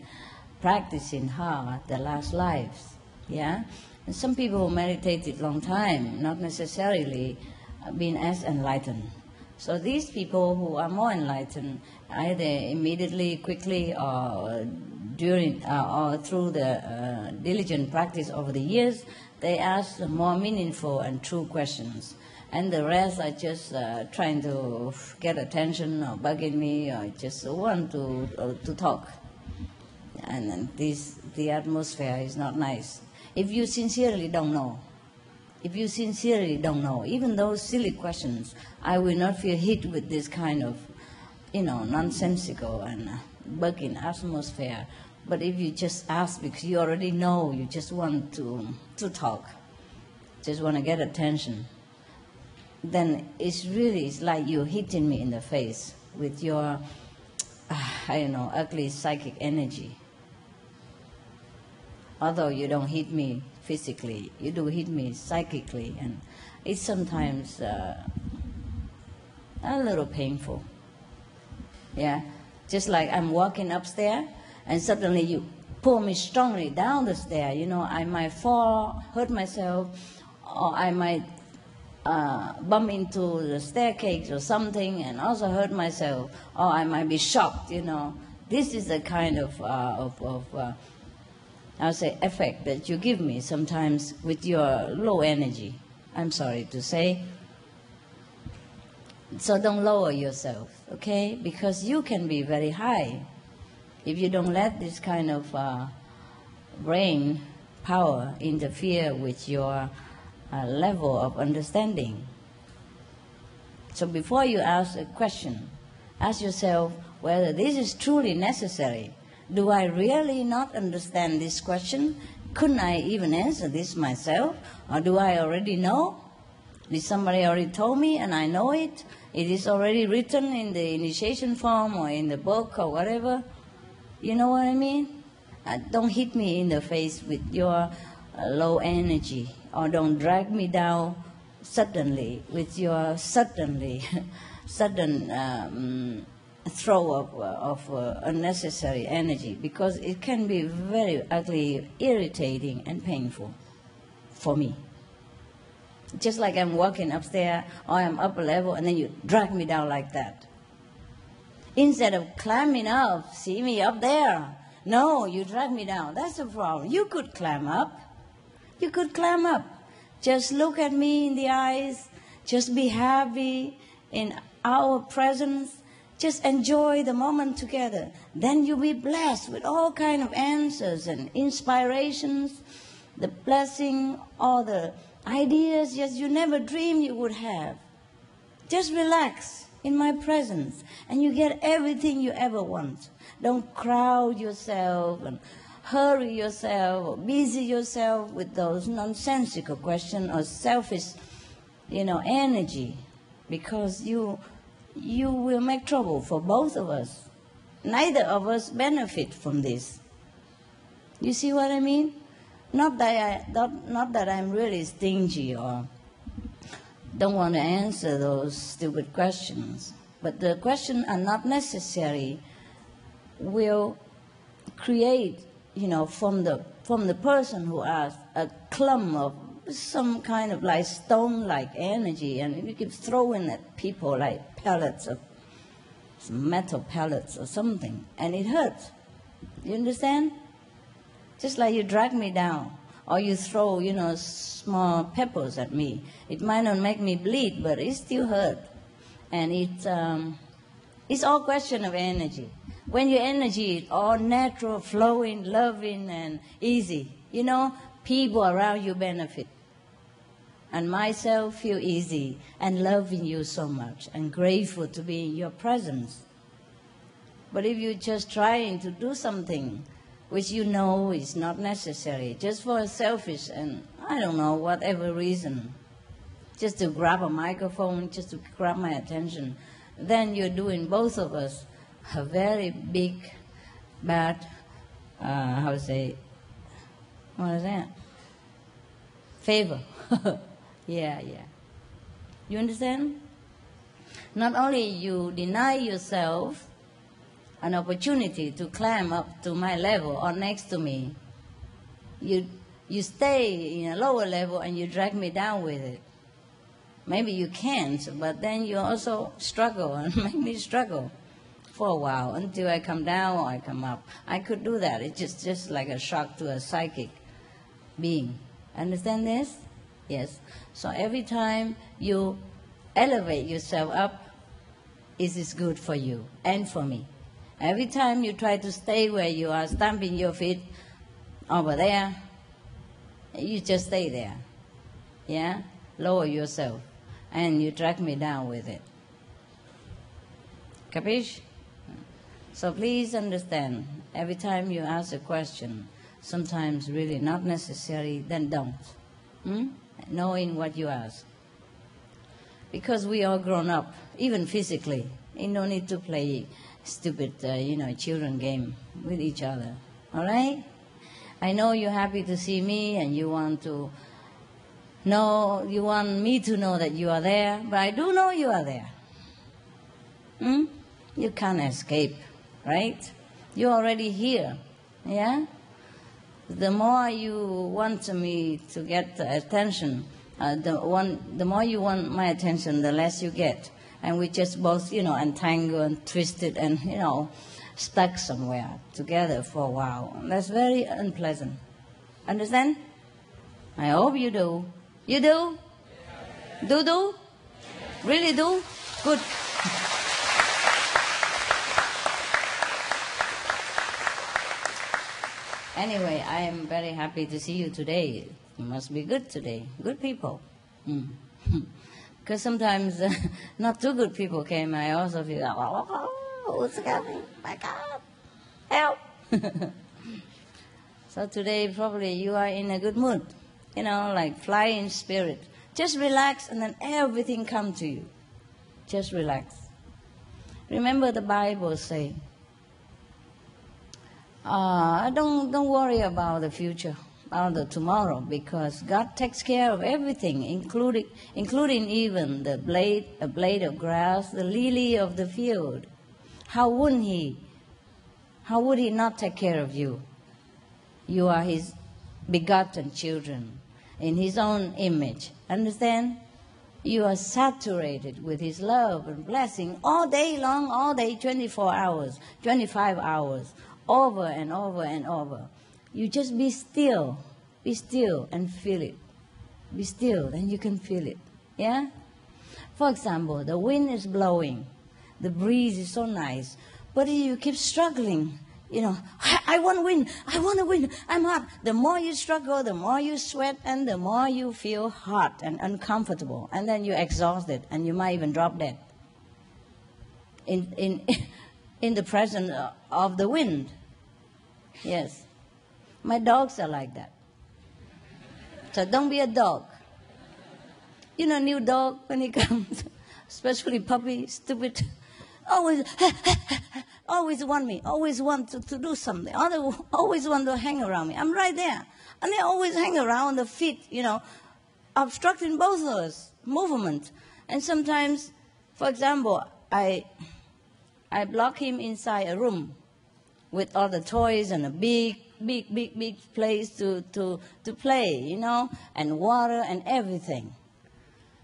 practicing hard their last lives. Yeah? And some people meditated long time, not necessarily being as enlightened. So these people who are more enlightened, either immediately, quickly, or during uh, or through the uh, diligent practice over the years, they ask more meaningful and true questions. And the rest are just uh, trying to get attention or bugging me or just want to, uh, to talk. And, and this, the atmosphere is not nice. If you sincerely don't know, if you sincerely don't know, even those silly questions, I will not feel hit with this kind of, you know, nonsensical and uh, bugging atmosphere. But if you just ask because you already know, you just want to, to talk, just want to get attention, then it's really it's like you're hitting me in the face with your, uh, I don't know, ugly psychic energy. Although you don't hit me physically, you do hit me psychically, and it's sometimes uh, a little painful. Yeah, just like I'm walking upstairs and suddenly you pull me strongly down the stair, you know, I might fall, hurt myself, or I might uh, bump into the staircase or something and also hurt myself, or I might be shocked, you know. This is the kind of, uh, of, of uh, I'll say, effect that you give me sometimes with your low energy. I'm sorry to say. So don't lower yourself, okay? Because you can be very high if you don't let this kind of uh, brain power interfere with your uh, level of understanding. So before you ask a question, ask yourself whether this is truly necessary. Do I really not understand this question? Couldn't I even answer this myself? Or do I already know? Did somebody already told me and I know it? It is already written in the initiation form or in the book or whatever. You know what I mean? Uh, don't hit me in the face with your uh, low energy, or don't drag me down suddenly with your suddenly, sudden um, throw of, uh, of uh, unnecessary energy, because it can be very ugly, irritating, and painful for me. Just like I'm walking upstairs or I'm up a level, and then you drag me down like that Instead of climbing up, see me up there, No, you drag me down. That's the problem. You could climb up. You could climb up. Just look at me in the eyes. Just be happy in our presence. Just enjoy the moment together. Then you'll be blessed with all kind of answers and inspirations, the blessing, all the ideas just you never dreamed you would have. Just relax in my presence and you get everything you ever want. Don't crowd yourself and hurry yourself or busy yourself with those nonsensical questions or selfish, you know, energy because you you will make trouble for both of us. Neither of us benefit from this. You see what I mean? Not that I, not, not that I'm really stingy or don't want to answer those stupid questions, but the questions are not necessary. Will create, you know, from the from the person who asked a clump of some kind of like stone-like energy, and you keep throwing at people like pellets of metal pellets or something, and it hurts. You understand? Just like you drag me down, or you throw, you know, small peppers at me. It might not make me bleed, but it still hurt, and it's um, it's all question of energy. When your energy is all natural, flowing, loving, and easy, you know, people around you benefit. And myself feel easy and loving you so much and grateful to be in your presence. But if you're just trying to do something which you know is not necessary, just for a selfish and I don't know, whatever reason, just to grab a microphone, just to grab my attention, then you're doing both of us a very big, bad, uh, how to say, what is that? Favor. yeah, yeah. You understand? Not only you deny yourself an opportunity to climb up to my level or next to me, you you stay in a lower level and you drag me down with it. Maybe you can't, but then you also struggle and make me struggle for a while until I come down or I come up. I could do that. It's just, just like a shock to a psychic being. Understand this? Yes. So every time you elevate yourself up, it is good for you and for me. Every time you try to stay where you are, stamping your feet over there, you just stay there. Yeah? Lower yourself. And you drag me down with it. Capiche? So please understand, every time you ask a question, sometimes really not necessary, then don't. Hmm? Knowing what you ask. Because we are grown up, even physically. You don't need to play stupid, uh, you know, children game with each other. All right? I know you're happy to see me and you want to know, you want me to know that you are there, but I do know you are there. Hmm? You can't escape right? You're already here, yeah? The more you want me to get attention, uh, the, one, the more you want my attention, the less you get. And we just both, you know, entangle and twisted and, you know, stuck somewhere together for a while. That's very unpleasant. Understand? I hope you do. You do? Do do? Really do? Good. Anyway, I am very happy to see you today. You must be good today. Good people. Because mm. sometimes uh, not too good people came. I also feel, oh, who's coming? My God, help. so today, probably you are in a good mood. You know, like flying spirit. Just relax and then everything come to you. Just relax. Remember the Bible say, uh, don't don't worry about the future, about the tomorrow, because God takes care of everything, including including even the blade a blade of grass, the lily of the field. How wouldn't He? How would He not take care of you? You are His begotten children in His own image. Understand? You are saturated with His love and blessing all day long, all day, 24 hours, 25 hours, over and over and over. You just be still, be still and feel it. Be still, and you can feel it. Yeah? For example, the wind is blowing, the breeze is so nice, but you keep struggling. You know, I, I want to win, I want to win, I'm hot. The more you struggle, the more you sweat, and the more you feel hot and uncomfortable. And then you're exhausted, and you might even drop dead in, in, in the presence of the wind. Yes. My dogs are like that. So don't be a dog. You know, new dog when he comes, especially puppy, stupid, always, always want me, always want to, to do something, always want to hang around me. I'm right there. And they always hang around the feet, you know, obstructing both of us movement. And sometimes, for example, I, I block him inside a room with all the toys and a big, big, big, big place to, to, to play, you know, and water and everything.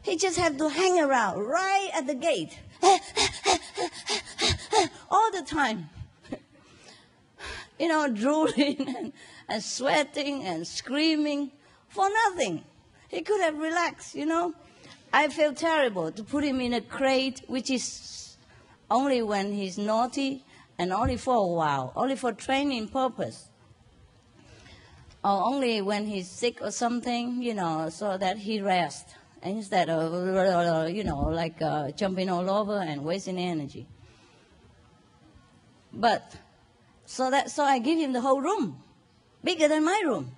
He just had to hang around right at the gate all the time. you know, drooling and, and sweating and screaming for nothing. He could have relaxed, you know. I feel terrible to put him in a crate, which is only when he's naughty and only for a while, only for training purpose. Or only when he's sick or something, you know, so that he rests instead of, you know, like uh, jumping all over and wasting energy. But so that so I give him the whole room, bigger than my room.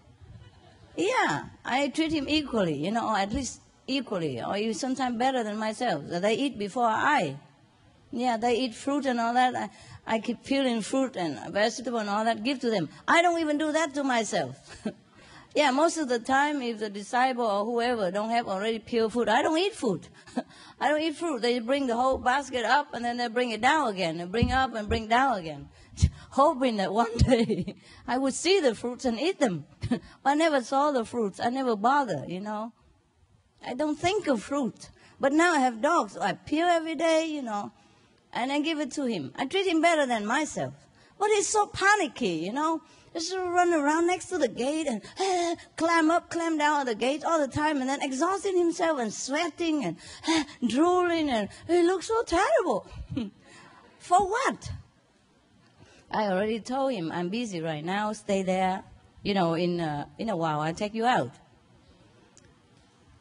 Yeah, I treat him equally, you know, or at least equally, or even sometimes better than myself. They eat before I. Yeah, they eat fruit and all that. I, I keep peeling fruit and vegetable and all that, give to them. I don't even do that to myself. yeah, most of the time, if the disciple or whoever don't have already peeled food, I don't eat food. I don't eat fruit. They bring the whole basket up and then they bring it down again, and bring up and bring down again, hoping that one day I would see the fruits and eat them. I never saw the fruits. I never bother, you know. I don't think of fruit. But now I have dogs. So I peel every day, you know and I give it to him. I treat him better than myself. But he's so panicky, you know. Just run around next to the gate and uh, climb up, climb down the gate all the time, and then exhausting himself and sweating and uh, drooling, and he looks so terrible. For what? I already told him I'm busy right now. Stay there. You know, in uh, in a while I'll take you out.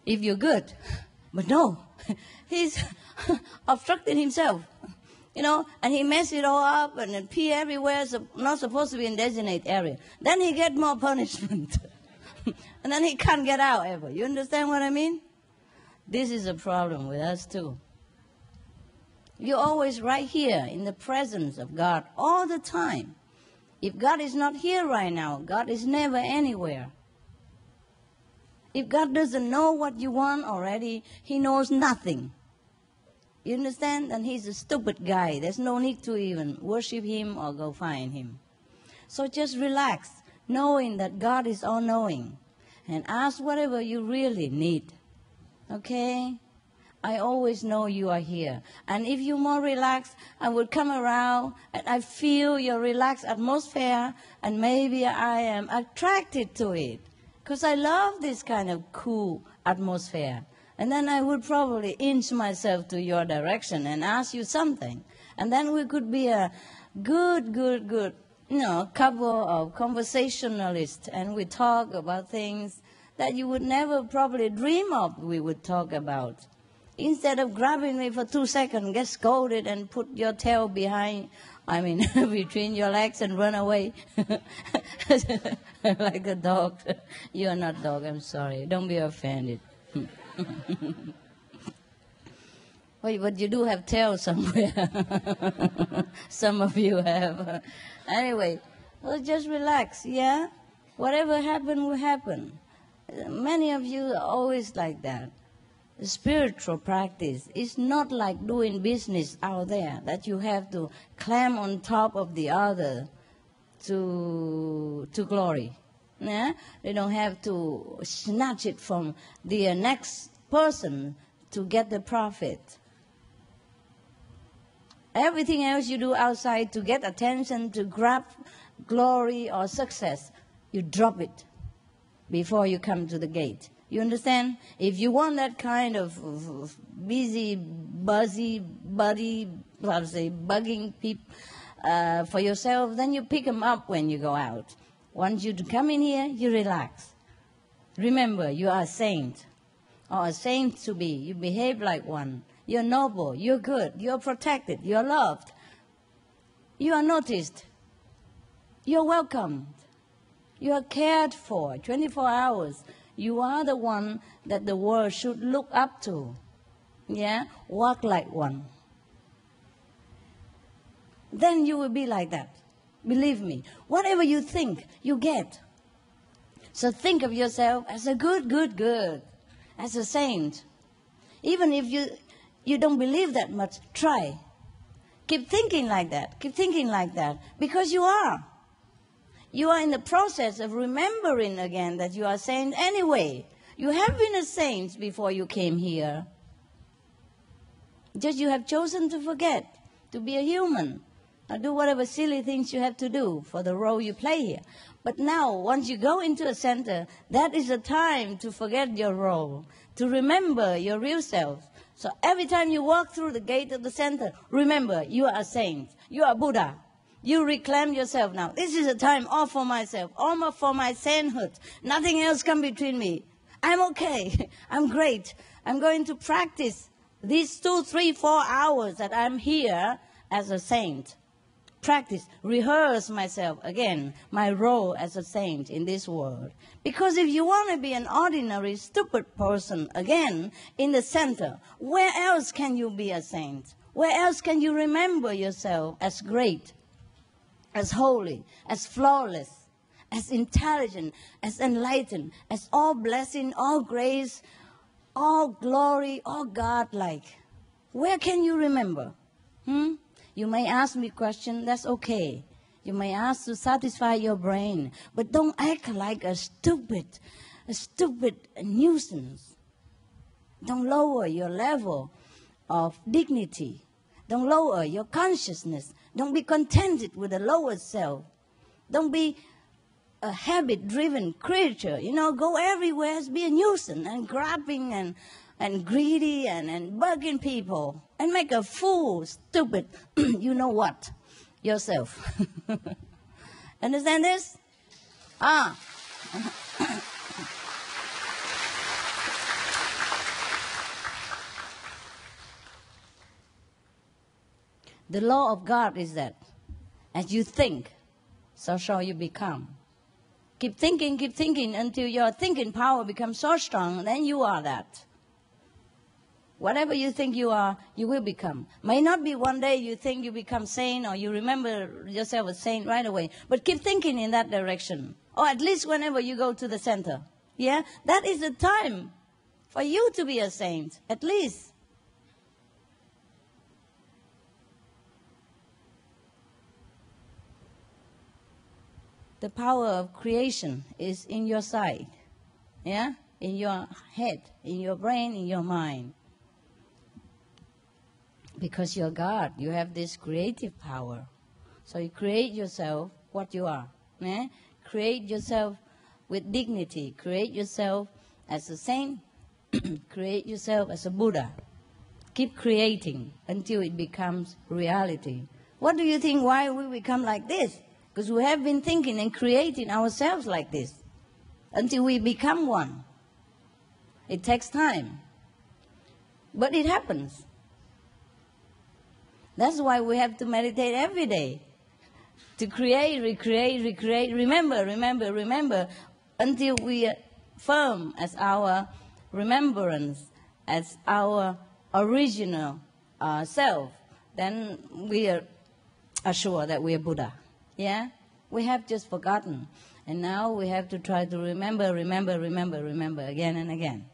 If you're good, but no, he's obstructing himself you know, and he mess it all up and then pee everywhere, so not supposed to be in designated area. Then he get more punishment. and then he can't get out ever. You understand what I mean? This is a problem with us too. You're always right here in the presence of God all the time. If God is not here right now, God is never anywhere. If God doesn't know what you want already, He knows nothing. You understand? And he's a stupid guy. There's no need to even worship him or go find him. So just relax, knowing that God is all knowing, and ask whatever you really need. Okay? I always know you are here. And if you're more relaxed, I would come around and I feel your relaxed atmosphere, and maybe I am attracted to it. Because I love this kind of cool atmosphere. And then I would probably inch myself to your direction and ask you something. And then we could be a good, good, good, you know, couple of conversationalists and we talk about things that you would never probably dream of we would talk about. Instead of grabbing me for two seconds, get scolded and put your tail behind, I mean, between your legs and run away like a dog. You're not a dog, I'm sorry. Don't be offended. Hmm. Wait, but you do have tail somewhere. Some of you have. anyway, well, just relax, yeah? Whatever happened will happen. Many of you are always like that. Spiritual practice is not like doing business out there that you have to climb on top of the other to, to glory. Yeah? They don't have to snatch it from the next person to get the profit. Everything else you do outside to get attention, to grab glory or success, you drop it before you come to the gate. You understand? If you want that kind of, busy, buzzy, buddy, how to say, bugging people uh, for yourself, then you pick them up when you go out. Once you come in here, you relax. Remember, you are a saint, or a saint to be. You behave like one. You're noble. You're good. You're protected. You're loved. You are noticed. You're welcomed. You are cared for 24 hours. You are the one that the world should look up to. Yeah? Walk like one. Then you will be like that. Believe me. Whatever you think, you get. So think of yourself as a good, good, good, as a saint. Even if you, you don't believe that much, try. Keep thinking like that. Keep thinking like that. Because you are. You are in the process of remembering again that you are a saint anyway. You have been a saint before you came here. Just you have chosen to forget, to be a human, or do whatever silly things you have to do for the role you play here. But now, once you go into a center, that is a time to forget your role, to remember your real self. So every time you walk through the gate of the center, remember you are a saint, you are Buddha. You reclaim yourself now. This is a time all for myself, all for my sainthood. Nothing else come between me. I'm okay. I'm great. I'm going to practice these two, three, four hours that I'm here as a saint practice, rehearse myself again, my role as a saint in this world. Because if you want to be an ordinary, stupid person again in the center, where else can you be a saint? Where else can you remember yourself as great, as holy, as flawless, as intelligent, as enlightened, as all blessing, all grace, all glory, all God-like? Where can you remember? Hmm? You may ask me question, that's okay. You may ask to satisfy your brain, but don't act like a stupid, a stupid nuisance. Don't lower your level of dignity. Don't lower your consciousness. Don't be contented with the lower self. Don't be a habit driven creature. You know, go everywhere, as be a nuisance and grabbing and and greedy and, and bugging people and make a fool, stupid, you know what, yourself. Understand this? Ah. the law of God is that as you think, so shall you become. Keep thinking, keep thinking until your thinking power becomes so strong, then you are that. Whatever you think you are, you will become. May not be one day you think you become sane or you remember yourself as sane right away, but keep thinking in that direction. Or at least whenever you go to the center. Yeah? That is the time for you to be a saint, at least. The power of creation is in your side. Yeah? In your head, in your brain, in your mind because you're God. You have this creative power. So you create yourself what you are. Eh? Create yourself with dignity. Create yourself as a saint. create yourself as a Buddha. Keep creating until it becomes reality. What do you think why we become like this? Because we have been thinking and creating ourselves like this until we become one. It takes time. But it happens. That's why we have to meditate every day. To create, recreate, recreate, remember, remember, remember, until we are firm as our remembrance, as our original uh, self, then we are, assured that we are Buddha. Yeah? We have just forgotten. And now we have to try to remember, remember, remember, remember again and again.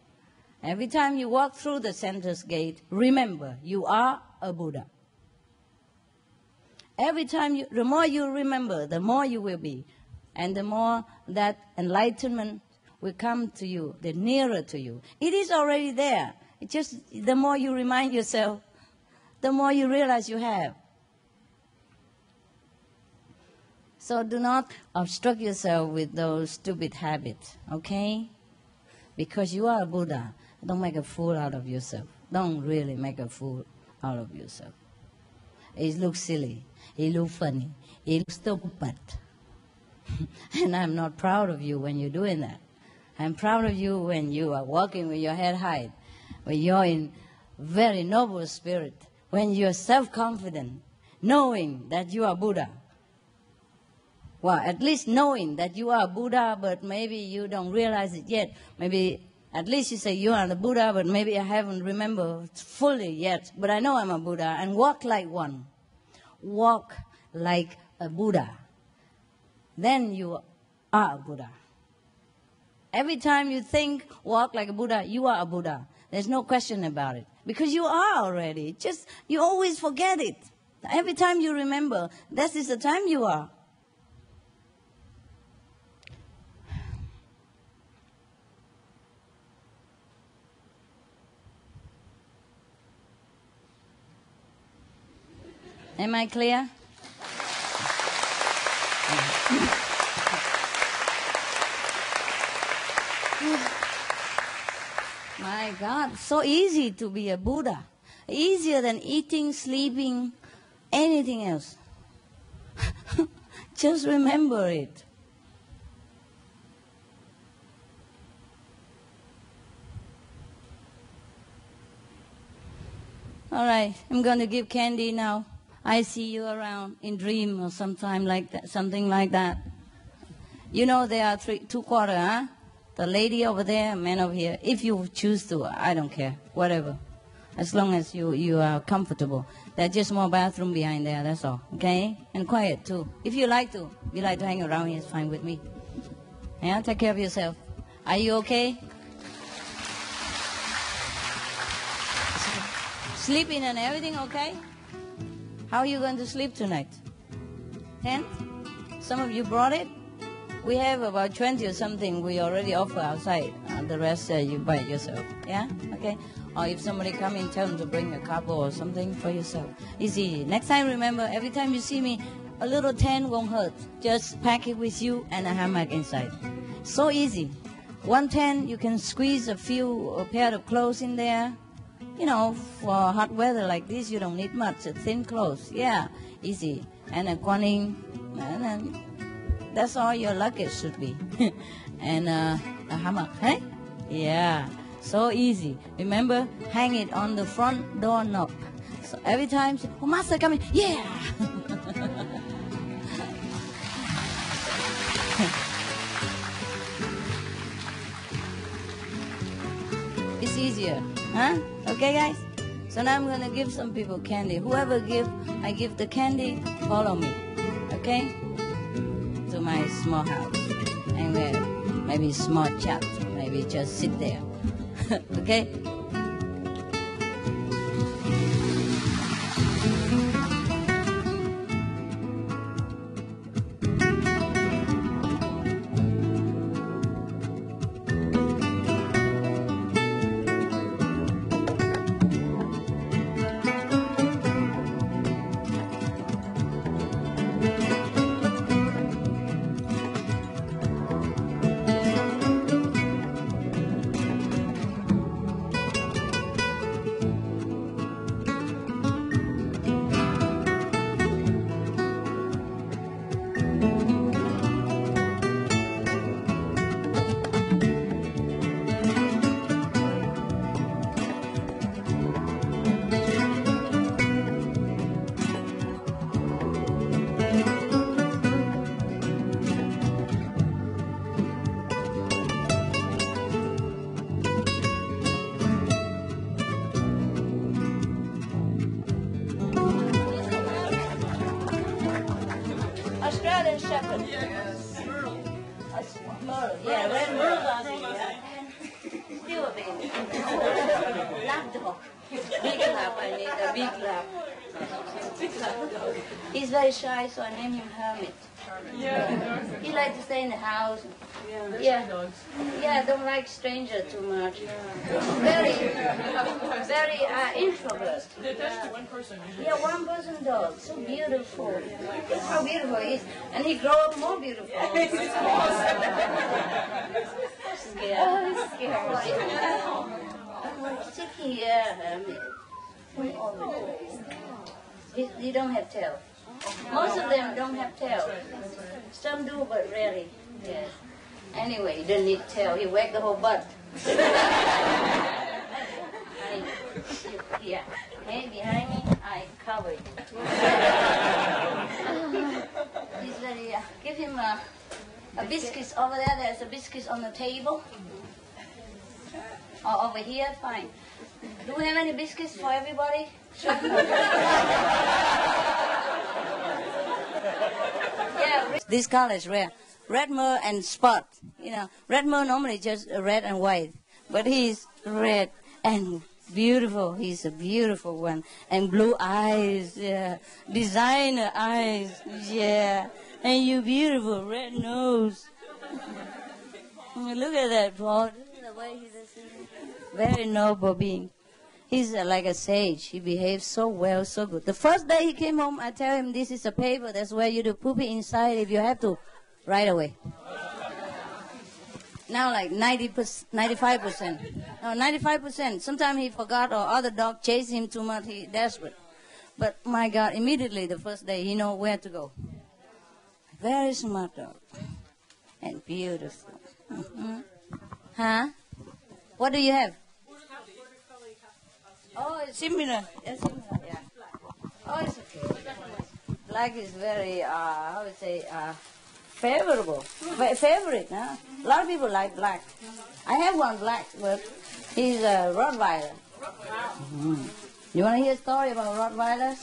Every time you walk through the center's gate, remember you are a Buddha. Every time you, the more you remember, the more you will be. And the more that enlightenment will come to you, the nearer to you. It is already there. It just, the more you remind yourself, the more you realize you have. So do not obstruct yourself with those stupid habits, okay? Because you are a Buddha. Don't make a fool out of yourself. Don't really make a fool out of yourself. It looks silly. It looks funny. It looks stupid. and I'm not proud of you when you're doing that. I'm proud of you when you are walking with your head high, when you're in very noble spirit, when you're self-confident, knowing that you are Buddha. Well, at least knowing that you are Buddha, but maybe you don't realize it yet. Maybe at least you say you are the Buddha, but maybe I haven't remembered fully yet. But I know I'm a Buddha and walk like one. Walk like a Buddha. Then you are a Buddha. Every time you think, walk like a Buddha, you are a Buddha. There's no question about it. Because you are already. Just, you always forget it. Every time you remember, that is the time you are. Am I clear? My God, so easy to be a Buddha. Easier than eating, sleeping, anything else. Just remember it. All right, I'm going to give candy now. I see you around in dream or sometime like that, something like that. You know there are three, two quarter, huh? The lady over there, man over here. If you choose to, I don't care, whatever. As long as you, you are comfortable. There's just more bathroom behind there, that's all. Okay? And quiet too. If you like to, you like to hang around here, it's fine with me. Yeah, take care of yourself. Are you okay? Sleeping and everything okay? How are you going to sleep tonight? Tent? Some of you brought it? We have about 20 or something we already offer outside. Uh, the rest uh, you buy yourself. Yeah? Okay? Or if somebody come in, tell them to bring a couple or something for yourself. Easy. Next time, remember, every time you see me, a little tent won't hurt. Just pack it with you and a hammock inside. So easy. One tent, you can squeeze a few a pair of clothes in there. You know, for hot weather like this, you don't need much. Thin clothes. Yeah, easy. And a guaning. And then that's all your luggage should be. and uh, a hammock. Hey? Yeah. So easy. Remember, hang it on the front door knob. So every time, oh, master coming. Yeah. it's easier, huh? Okay, guys. So now I'm gonna give some people candy. Whoever give, I give the candy. Follow me, okay? To my small house, and where maybe small chat, maybe just sit there, okay? Beautiful. Look how beautiful he is. And he grow up more beautiful. scared. Oh, he's scared. Oh, here, Hermit. You, you don't have tail. Most of them don't have tail. Some do, but rarely. Yes. Anyway, you don't need tail. He wag the whole butt. yeah. Hey, behind me, I covered. He's very. Uh, give him a, a biscuit over there. There's a biscuit on the table. Oh, over here, fine. Do we have any biscuits for everybody? yeah. This color is rare. Red merle and spot. You know, red merle normally just red and white, but he's red and beautiful. He's a beautiful one. And blue eyes, yeah. Designer eyes, yeah. And you beautiful red nose. Look at that, Paul. Very noble being. He's uh, like a sage. He behaves so well, so good. The first day he came home, I tell him, this is a paper. That's where you do poopy inside if you have to, right away. Now like 90 95%. No, 95%. Sometimes he forgot or other dog chased him too much. He desperate. But my God, immediately the first day, he know where to go. Very smart dog. And beautiful. Mhm. Huh? What do you have? Oh, it's similar. It's similar, yeah. Oh, it's okay. Black is very, uh, how would say, uh, favorable. Fa- favorite, huh? A lot of people like black. I have one black, but he's a Rottweiler. Mhm. You want to hear a story about Rottweilers?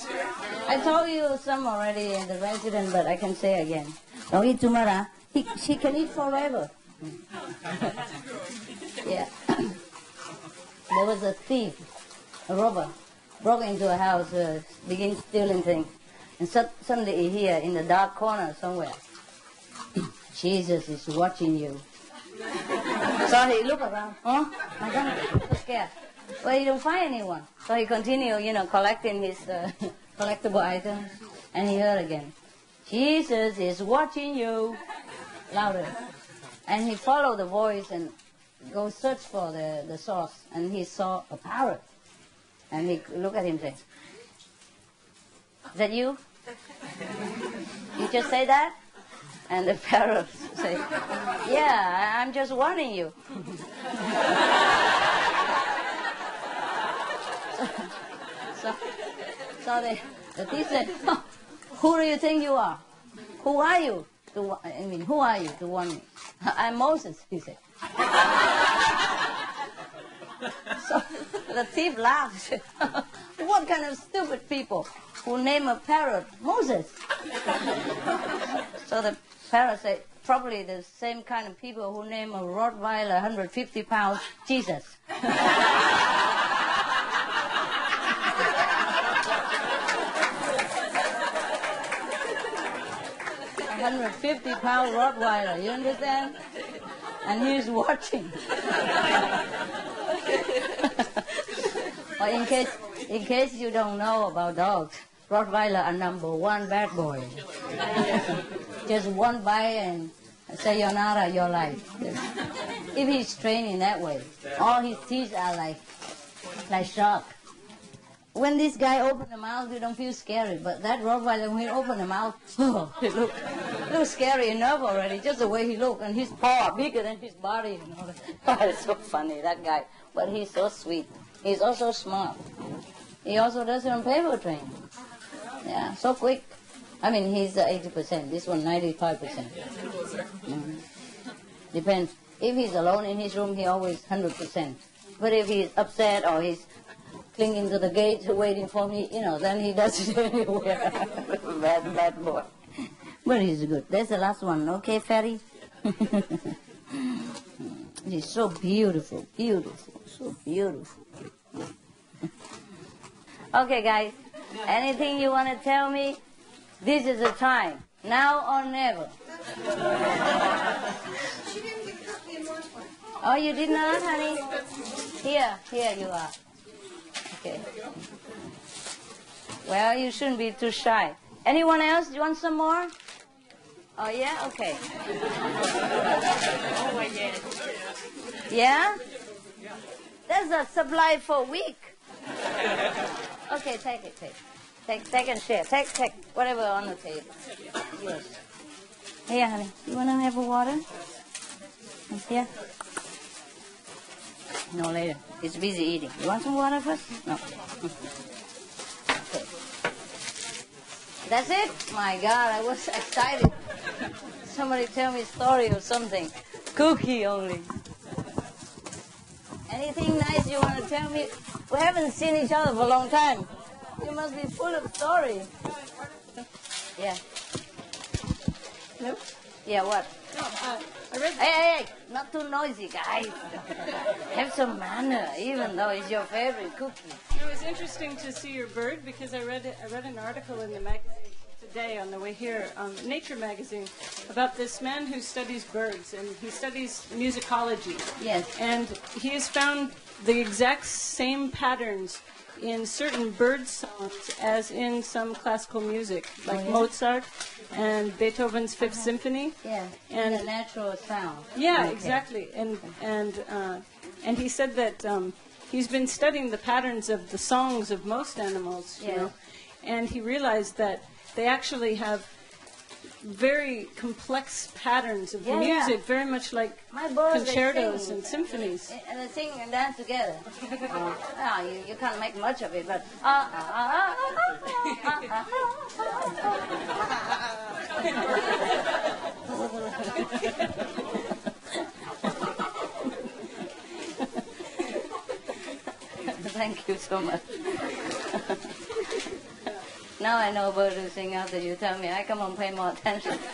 I told you some already in the resident, but I can say again. Don't eat too much, huh? He, she can eat forever. yeah. there was a thief, a robber, broke into a house, uh, began stealing things. And so, suddenly he hear in the dark corner somewhere, Jesus is watching you. so he look around, huh? My God, so scared. Well, he don't find anyone. So he continue, you know, collecting his uh, collectible items. And he heard again, Jesus is watching you. Louder. And he followed the voice and go search for the, the source. And he saw a parrot. And he looked at him and said, Is that you? You just say that? And the parrot say, Yeah, I'm just warning you. so, so the, the thief said, "Oh, Who do you think you are? Who are you? To, I mean, who are you to warn me? I'm Moses, he said. so the thief laughed. what kind of stupid people who name a parrot Moses? so the said, probably the same kind of people who name a Rottweiler 150 pounds Jesus. 150 pound Rottweiler, you understand? And he's watching. or in case, in case you don't know about dogs, Rottweiler are number one bad boy. Just one bite and say, sayonara your life. If he's trained in that way, all his teeth are like, like sharp. When this guy opened the mouth, you don't feel scary. But that Rottweiler, when he opened the mouth, oh, it looked, looked scary enough already, just the way he looked. And his paw bigger than his body. You know. It's so funny, that guy. But he's so sweet. He's also smart. He also does it on paper train. Yeah, so quick. I mean, he's uh, 80%. This one, 95%. Mhm. Depends. If he's alone in his room, he always 100%. But if he's upset or he's clinging to the gate waiting for me, you know, then he does it anywhere. bad, bad boy. But he's good. That's the last one. Okay, Ferry? he's so beautiful, beautiful, so beautiful. okay, guys. Anything you want to tell me, this is the time. Now or never. Oh, you did not, honey? Here, here you are. Okay. Well, you shouldn't be too shy. Anyone else? Do you want some more? Oh, yeah? Okay. Yeah? There's a supply for a week. Okay, take it, take it. Take, take and share. Take, take whatever on the table. Yes. Here, honey. You want to have a water? Here. No, later. It's busy eating. You want some water first? No. Okay. That's it? My God, I was excited. Somebody tell me a story or something. Cookie only. Anything nice you want to tell me? We haven't seen each other for a long time. You must be full of story. Yeah. No? Yeah, what? No, uh, I read. Hey, hey, hey, not too noisy, guys. Have some manner, even though it's your favorite cookie. It was interesting to see your bird because I read I read an article in the magazine today on the way here, um, Nature magazine, about this man who studies birds and he studies musicology. Yes. And he has found the exact same patterns in certain bird songs as in some classical music, like Oh, yeah? Mozart and Beethoven's Fifth Symphony. Yeah, And- the natural sound. Yeah, Okay. exactly. And and uh, and he said that um, he's been studying the patterns of the songs of most animals, you Yeah. know, and he realized that they actually have very complex patterns of Yeah, yeah. music, very much like concertos and symphonies. And they sing and dance together. Ah, you, you can't make much of it, but Thank you so much. now I know bird to sing after you tell me. I come on pay more attention.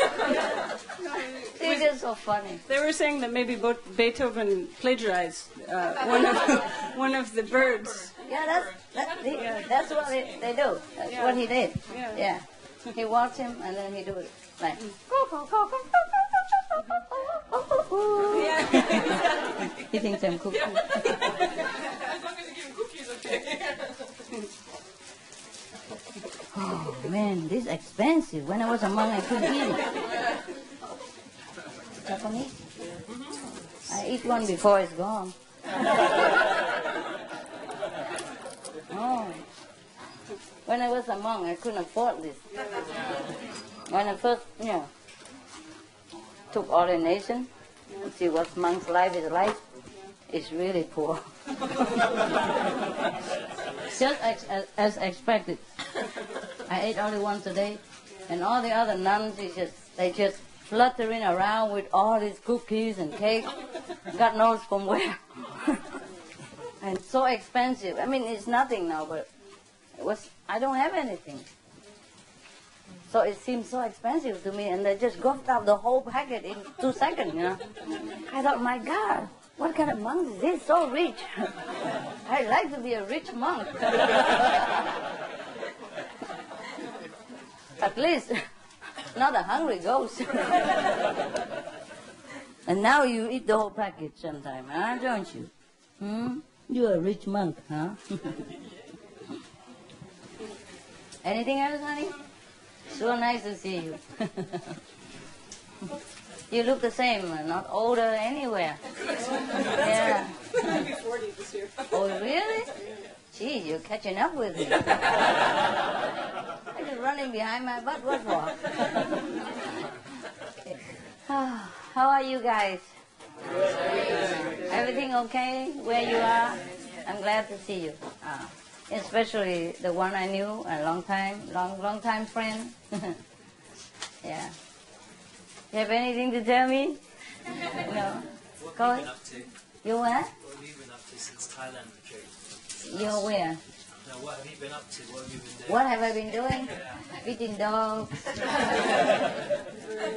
It's just so funny. They were saying that maybe Bo- Beethoven plagiarized uh, one of one of the birds. Yeah, that's that, they, that's what they, they do. That's Yeah. what he did. Yeah. Yeah. He walked him and then he do it like. he thinks I'm cuckoo. Oh man, this is expensive. When I was a monk, I couldn't eat it. Japanese? Mm-hmm. I eat one before it's gone. Oh. When I was a monk, I couldn't afford this. When I first, you know, took ordination, see what monk's life is like, it's really poor. Just ex- as, as expected. I ate only once a day, and all the other nuns, they just, they just fluttering around with all these cookies and cake. God knows from where. and so expensive. I mean, it's nothing now, but it was. I don't have anything. So it seemed so expensive to me, and they just gulped up the whole packet in two seconds. You know, I thought, my God, what kind of monk is this? So rich. I'd like to be a rich monk. At least, not a hungry ghost. and now you eat the whole packet sometime, huh? Don't you? Hmm? You're a rich monk, huh? Anything else, honey? So nice to see you. You look the same, not older anywhere. Yeah. I'll be 40 this year. Oh, really? Gee, you're catching up with me. Are you running behind my butt? What for? Ah, How are you guys? Everything okay where you are? I'm glad to see you. Ah, especially the one I knew a long time, long, long time friend. yeah. You have anything to tell me? no. What Go have you been up to? You where? What have you been up to since Thailand retreat? You're where? What have you been up to? What have you been doing? What have I been doing? Yeah. Feeding dogs,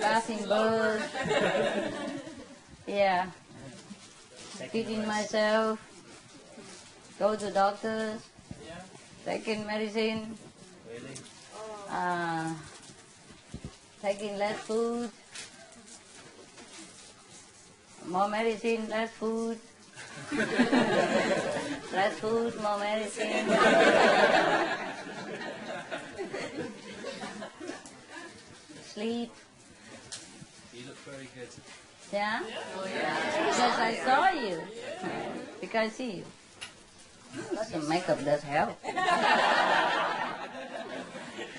Bathing birds. yeah. Feeding myself. Go to doctors. Yeah. Taking medicine. Really? Uh, taking less food more medicine, less food, less food, more medicine. Sleep. You look very good. Yeah? Oh, because I saw you. Because I see you. The makeup does help.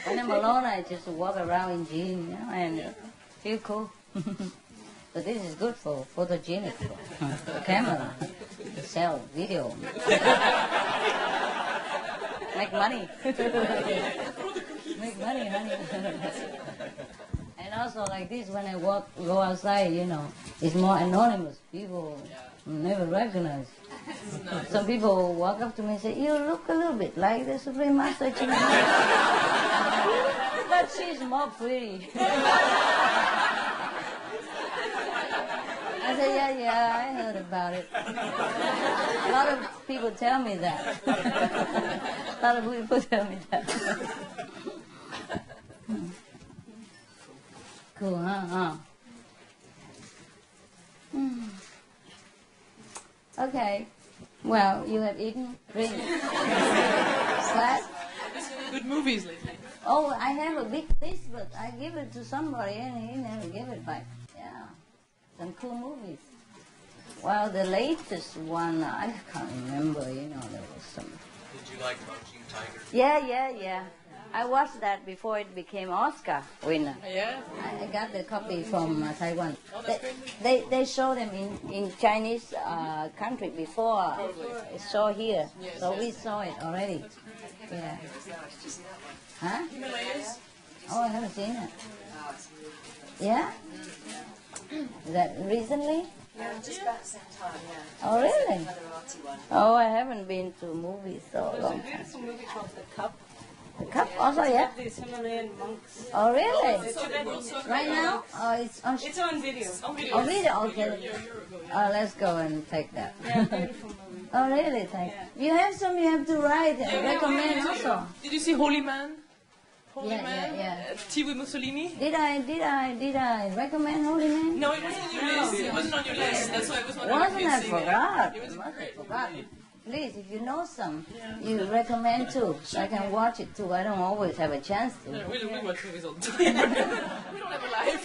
when I'm alone, I just walk around in jeans, you know, and feel cool. but this is good for photogenic, for, camera, sell video, make money, make money, honey. And also like this, when I walk, go outside, you know, it's more anonymous. People never recognize. Some people walk up to me and say, you look a little bit like the Supreme Master Ching But she's more pretty. I said, yeah, yeah, I heard about it. A lot of people tell me that. A lot of people tell me that. Cool, huh? huh? Hmm. Okay. Well, you have eaten, drink, slept. Good movies lately. Oh, I have a big list, but I give it to somebody and he never give it back. Yeah. Some cool movies. Well, the latest one, I can't remember, you know, there was some. Did you like Crouching Tiger? Yeah, yeah, yeah. I watched that before it became Oscar winner. Yeah? I I got the copy from uh, Taiwan. They, they, they show them in, in Chinese uh, country before it show here. So we saw it already. Yeah. Huh? Himalayas? Oh, I haven't seen it. Yeah? Is that recently? Yeah, just about the same time, yeah. Oh, really? Another arty one. Oh, I haven't been to movies so There's a long time. beautiful movie called The Cup. The cup oh, also, yeah? about These Himalayan monks. Oh, really? It's Tibetan- Right now? Oh, it's on. It's on video. Oh, video? Okay. Oh, let's go and take that. Yeah, beautiful movie. oh, really? Thank you. have some you have to write and Yeah, recommend we- also. Did you see Holy Man? Holy Yeah, Man? yeah, yeah. Tea with Mussolini? Did I, did I, did I recommend Holy Man? No, it wasn't on your list. It wasn't on your list. That's why I was wondering Wasn't if I forgot? it. It was great. forgotten. Please, if you know some, you recommend too. So I can watch it too. I don't always have a chance to. No, we, we watch movies all the time. we don't have a life.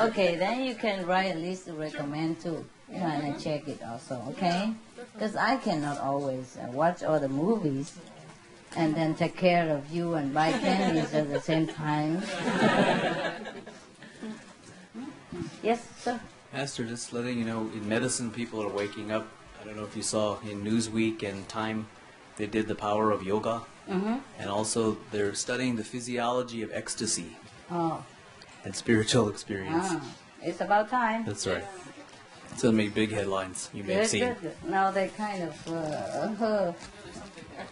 Okay, then you can write a list to recommend too. You know, and I check it also, okay? Because I cannot always uh, watch all the movies and then take care of you and buy candies at the same time. yes, sir. Master, just letting you know, in medicine, people are waking up. I don't know if you saw in Newsweek and Time, they did the power of yoga, Mm-hmm. and also they're studying the physiology of ecstasy Oh, and spiritual experience. ah, it's about time. That's right. It's gonna make big headlines. You may have Good, seen. good, good. Now they kind of, uh, uh,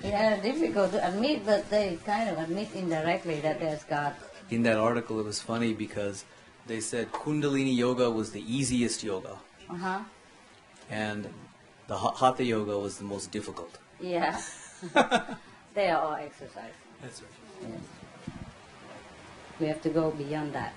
yeah, difficult to admit, but they kind of admit indirectly that there's God. In that article, it was funny because they said Kundalini yoga was the easiest yoga, Uh huh. and the ha- Hatha yoga was the most difficult. Yeah. they are all exercise. That's right. Yes. We have to go beyond that.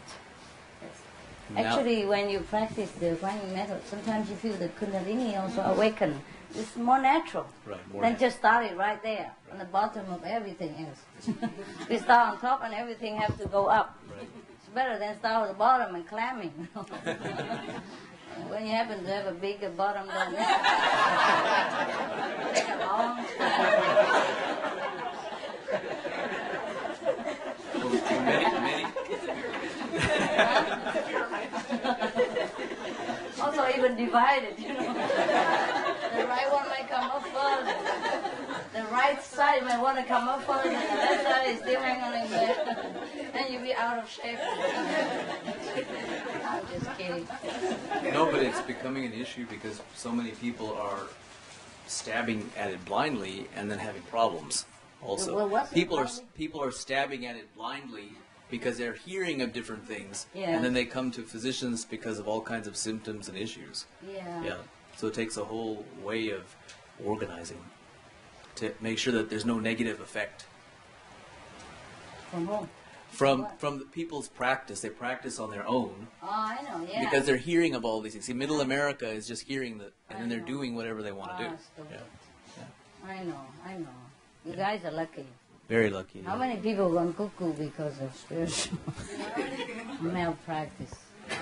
Yes. Actually, when you practice the Guanyin method, sometimes you feel the Kundalini also awaken. It's more natural Right, more than natural. just start it right there on the bottom of everything else. we start on top and everything has to go up. It's better than start at the bottom and clamming. when you happen to have a bigger bottom than take a long also even divided, you know. the right one might come up first. The right side might want to come up first, and the left side is still hanging there. then you'll be out of shape. I'm just kidding. No, but it's becoming an issue because so many people are stabbing at it blindly and then having problems. Also, Well, people are people are stabbing at it blindly because they're hearing of different things, Yeah. and then they come to physicians because of all kinds of symptoms and issues. Yeah. Yeah. So it takes a whole way of organizing to make sure that there's no negative effect. From home. From from the people's practice, they practice on their own Oh, I know, yeah. because they're hearing of all these things. See, Middle America is just hearing the, and then they're doing whatever they want to do. Ah, stupid. Yeah. I know, I know. You guys are lucky. Very lucky. How many people gone cuckoo because of spiritual malpractice?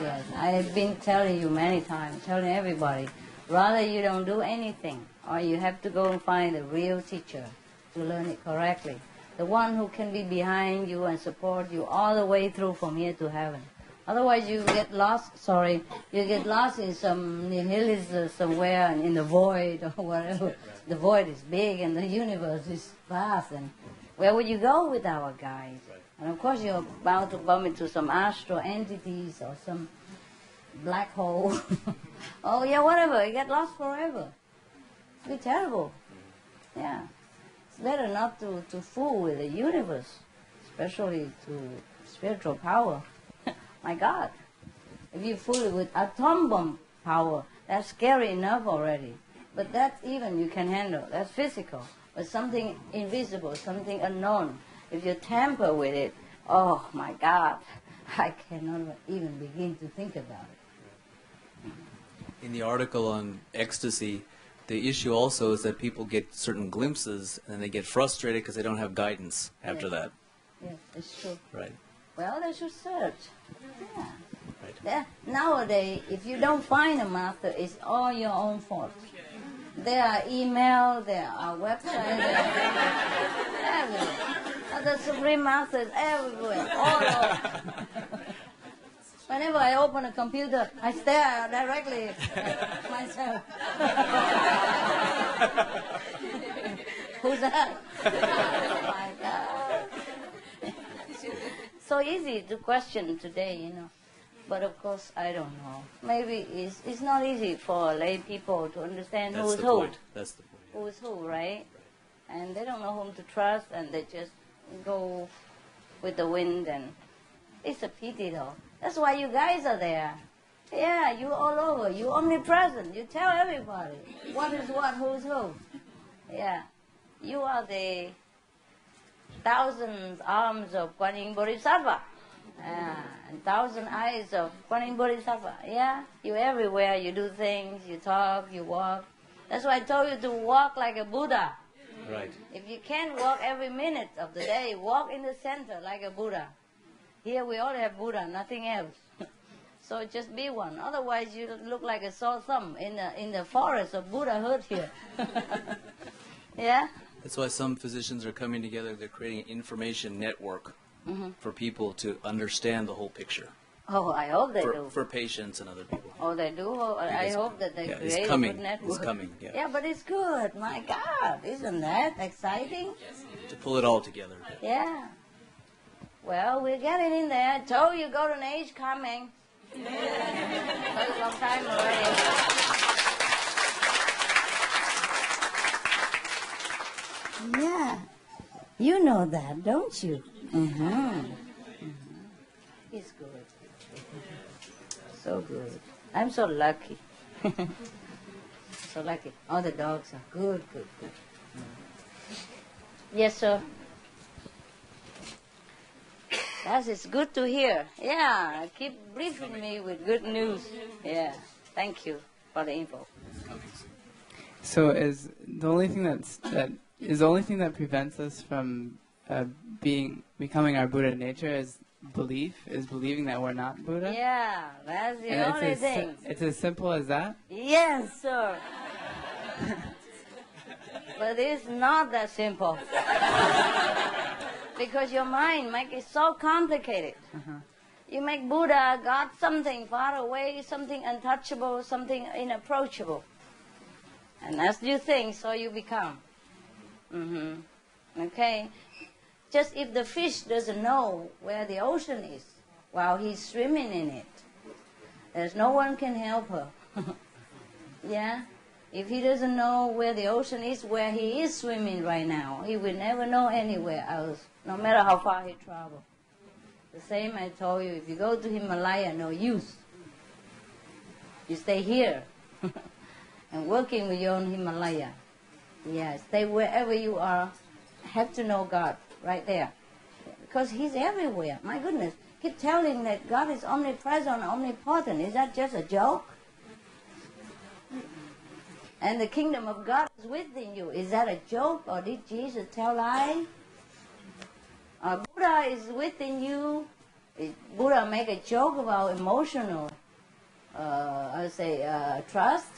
Yes, I have been telling you many times, telling everybody, rather you don't do anything, or you have to go and find a real teacher to learn it correctly. The one who can be behind you and support you all the way through from here to heaven. Otherwise, you get lost. Sorry, you get lost in some nihilism somewhere in the void or whatever. The void is big and the universe is vast, and where would you go with our guides? And of course, you're bound to bump into some astral entities or some black hole. oh yeah, whatever. You get lost forever. Be terrible. Yeah, it's better not to, to fool with the universe, especially to spiritual power. My God, if you fool it with atom bomb power, that's scary enough already. But that's even you can handle. That's physical. But something invisible, something unknown, if you tamper with it, oh my God, I cannot even begin to think about it. In the article on ecstasy, the issue also is that people get certain glimpses and then they get frustrated because they don't have guidance after Yes. that. Yes, it's true. Right. Well, they should search. Yeah. Right. Yeah. Nowadays, if you don't find a master, it's all your own fault. There are email, there are websites, there are everywhere. And the Supreme Master is everywhere, all over. Whenever I open a computer, I stare directly at myself. Who's that? Oh my God. so easy to question today, you know. But of course, I don't know. Maybe it's, it's not easy for lay people to understand That's who's the who. point. That's the point. Who's who, right? And they don't know whom to trust, and they just go with the wind. And it's a pity, though. That's why you guys are there. Yeah, you all over. You omnipresent. You tell everybody what is what, who's who. Yeah, you are the thousand arms of Kuan Yin Bodhisattva. Yeah, and thousand eyes of Kuan Yin Bodhisattva. Yeah, you're everywhere. You do things. You talk. You walk. That's why I told you to walk like a Buddha. Right. If you can't walk every minute of the day, walk in the center like a Buddha. Here we all have Buddha, nothing else. so just be one. Otherwise, you look like a sore thumb in the in the forest of Buddhahood here. yeah. That's why some physicians are coming together. They're creating an information network Mhm. for people to understand the whole picture Oh, I hope they for, do. for patients and other people. Oh, they do. Oh, I hope that they yeah, it's coming. a good It's coming, yeah. Yeah, but it's good. My God, isn't that exciting? To pull it all together. Yeah. Well, we're getting in there. Told you golden age coming. A long time. Yeah. You know that, don't you? Mm-hmm. It's good. So good. I'm so lucky. so lucky. All the dogs are good, good, good. Yes, sir. That is good to hear. Yeah, keep briefing me with good news. Yeah, thank you for the info. So is the only thing that's that is the only thing that prevents us from uh, being becoming our Buddha nature is belief, is believing that we're not Buddha. Yeah, that's the And only it's as, si- thing. it's as simple as that. Yes, sir. but it's not that simple. because your mind make it so complicated. You make Buddha, God, something far away, something untouchable, something inapproachable. And as you think, so you become. hmm Okay? Just if the fish doesn't know where the ocean is while he's swimming in it, there's no one can help her. yeah? If he doesn't know where the ocean is, where he is swimming right now, he will never know anywhere else, no matter how far he travels. The same I told you, if you go to Himalaya, no use. You stay here and working with your own Himalaya. Yeah, stay wherever you are. Have to know God right there. because He's everywhere. My goodness. Keep telling that God is omnipresent, omnipotent. Is that just a joke? And the kingdom of God is within you. Is that a joke or did Jesus tell lie? Buddha is within you. Buddha make a joke about emotional, uh, I say, uh, trust?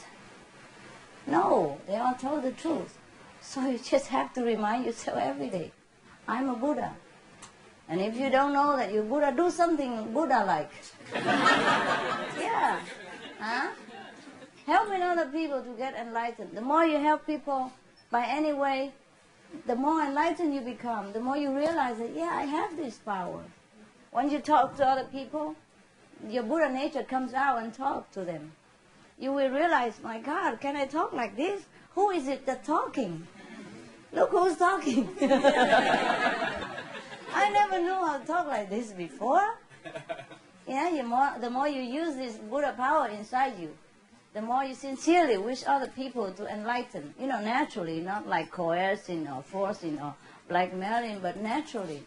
No, they all told the truth. So you just have to remind yourself every day, I'm a Buddha. And if you don't know that you're Buddha, do something Buddha-like. yeah. Huh? Helping other people to get enlightened. The more you help people by any way, the more enlightened you become. The more you realize that, yeah, I have this power. When you talk to other people, your Buddha nature comes out and talk to them. You will realize, my God, can I talk like this? Who is it that's talking? Look who's talking. I never knew how to talk like this before. Yeah, more, the more you use this Buddha power inside you, the more you sincerely wish other people to enlighten. You know, naturally, not like coercing or forcing or blackmailing, but naturally.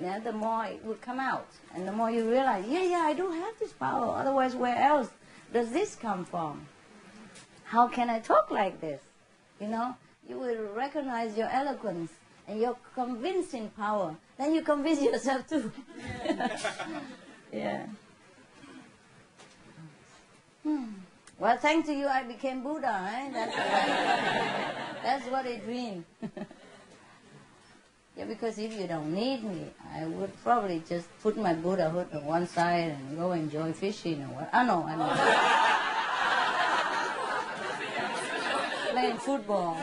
Yeah, the more it will come out, and the more you realize, yeah, yeah, I do have this power. Otherwise, where else does this come from? How can I talk like this? You know, you will recognize your eloquence and your convincing power. Then you convince yourself too. yeah. Hmm. Well, thanks to you, I became Buddha. Eh? That's, that's what it means. yeah, because if you don't need me, I would probably just put my Buddhahood on one side and go enjoy fishing or what. I know, I know. Playing football.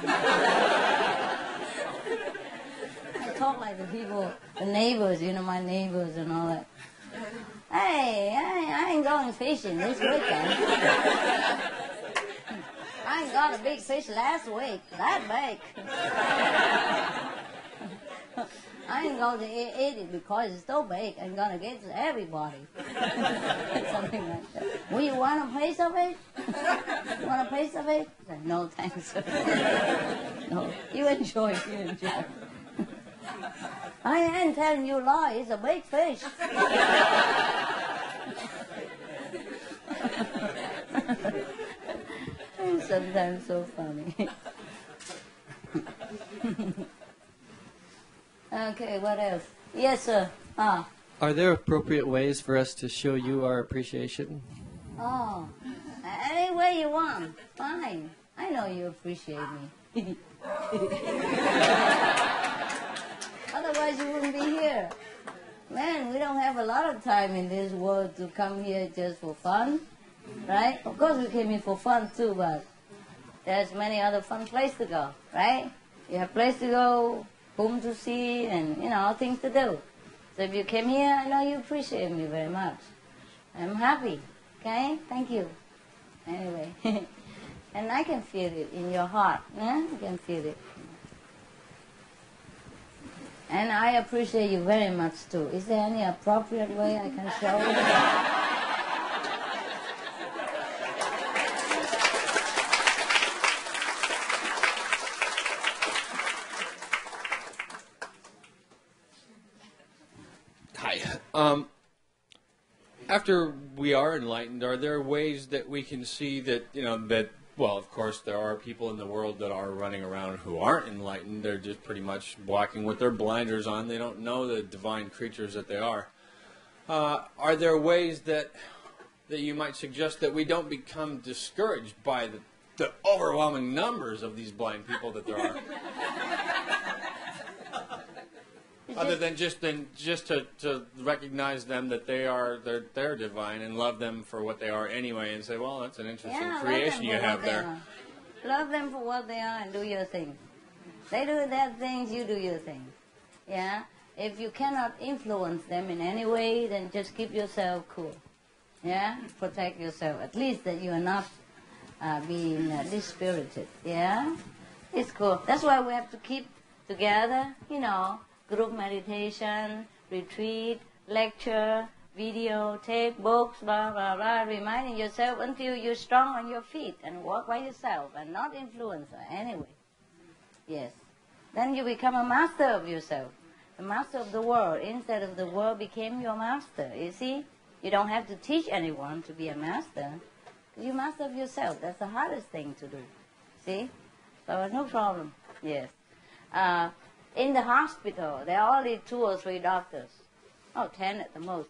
I talk like the people, the neighbors, you know, my neighbors and all that. Hey, I, I ain't going fishing this weekend. I ain't got a big fish last week. That big. I ain't going to eat, it because it's so big and gonna get to everybody. Something like that. Will you want a piece of it? you want a piece of it? No, thanks. no, you enjoy you enjoy I ain't telling you lie, it's a big fish. it's sometimes so funny. okay, what else? Yes, sir. Ah. Are there appropriate ways for us to show you our appreciation? Oh, any way you want. Fine. I know you appreciate me. Otherwise, you wouldn't be here. Man, we don't have a lot of time in this world to come here just for fun, right? Of course, we came here for fun too, but there's many other fun places to go, right? You have place to go, home to see, and you know things to do. So if you came here, I know you appreciate me very much. I'm happy. Okay, thank you. Anyway, and I can feel it in your heart. Yeah, I can feel it. And I appreciate you very much too. Is there any appropriate way I can show you? Hi. Um, after we are enlightened, are there ways that we can see that you know that? Well, of course, there are people in the world that are running around who aren't enlightened. They're just pretty much walking with their blinders on. They don't know the divine creatures that they are. Uh, are there ways that that you might suggest that we don't become discouraged by the, the overwhelming numbers of these blind people that there are? Other than just then just to, to recognize them that they are they're they're divine and love them for what they are anyway and say, well, that's an interesting Yeah, creation you have there. are. Love them for what they are and do your thing. They do their things, you do your thing. Yeah? If you cannot influence them in any way, then just keep yourself cool. Yeah? Protect yourself. At least that you are not uh, being uh, dispirited. Yeah? It's cool. That's why we have to keep together, you know, group meditation, retreat, lecture, video, tape, books, blah, blah, blah, reminding yourself until you're strong on your feet and walk by yourself and not influencer anyway. Yes. Then you become a master of yourself. the master of the world instead of the world became your master. You see, you don't have to teach anyone to be a master. You master of yourself. That's the hardest thing to do. See, so no problem. Yes. Uh, in the hospital, there are only two or three doctors. Oh, ten at the most.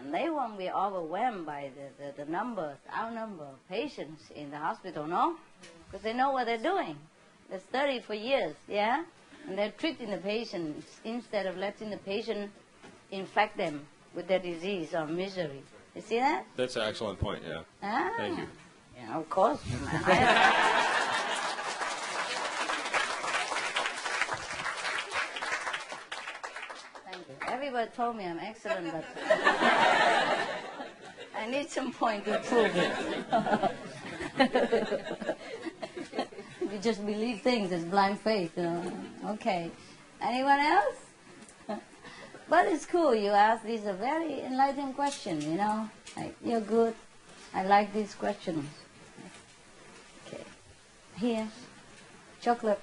And they won't be overwhelmed by the, the, the numbers, our number of patients in the hospital, no? Because they know what they're doing. They study for years, yeah? And they're treating the patients instead of letting the patient infect them with their disease or misery. You see that? That's an excellent point, yeah. Ah, Thank you. yeah, of course. Thank you. Told me I'm excellent, but I need some point to prove it. you just believe things, it's blind faith. You know? Okay. Anyone else? But it's cool. You ask these are very enlightening questions. You know, you're good. I like these questions. Okay. Here, chocolate.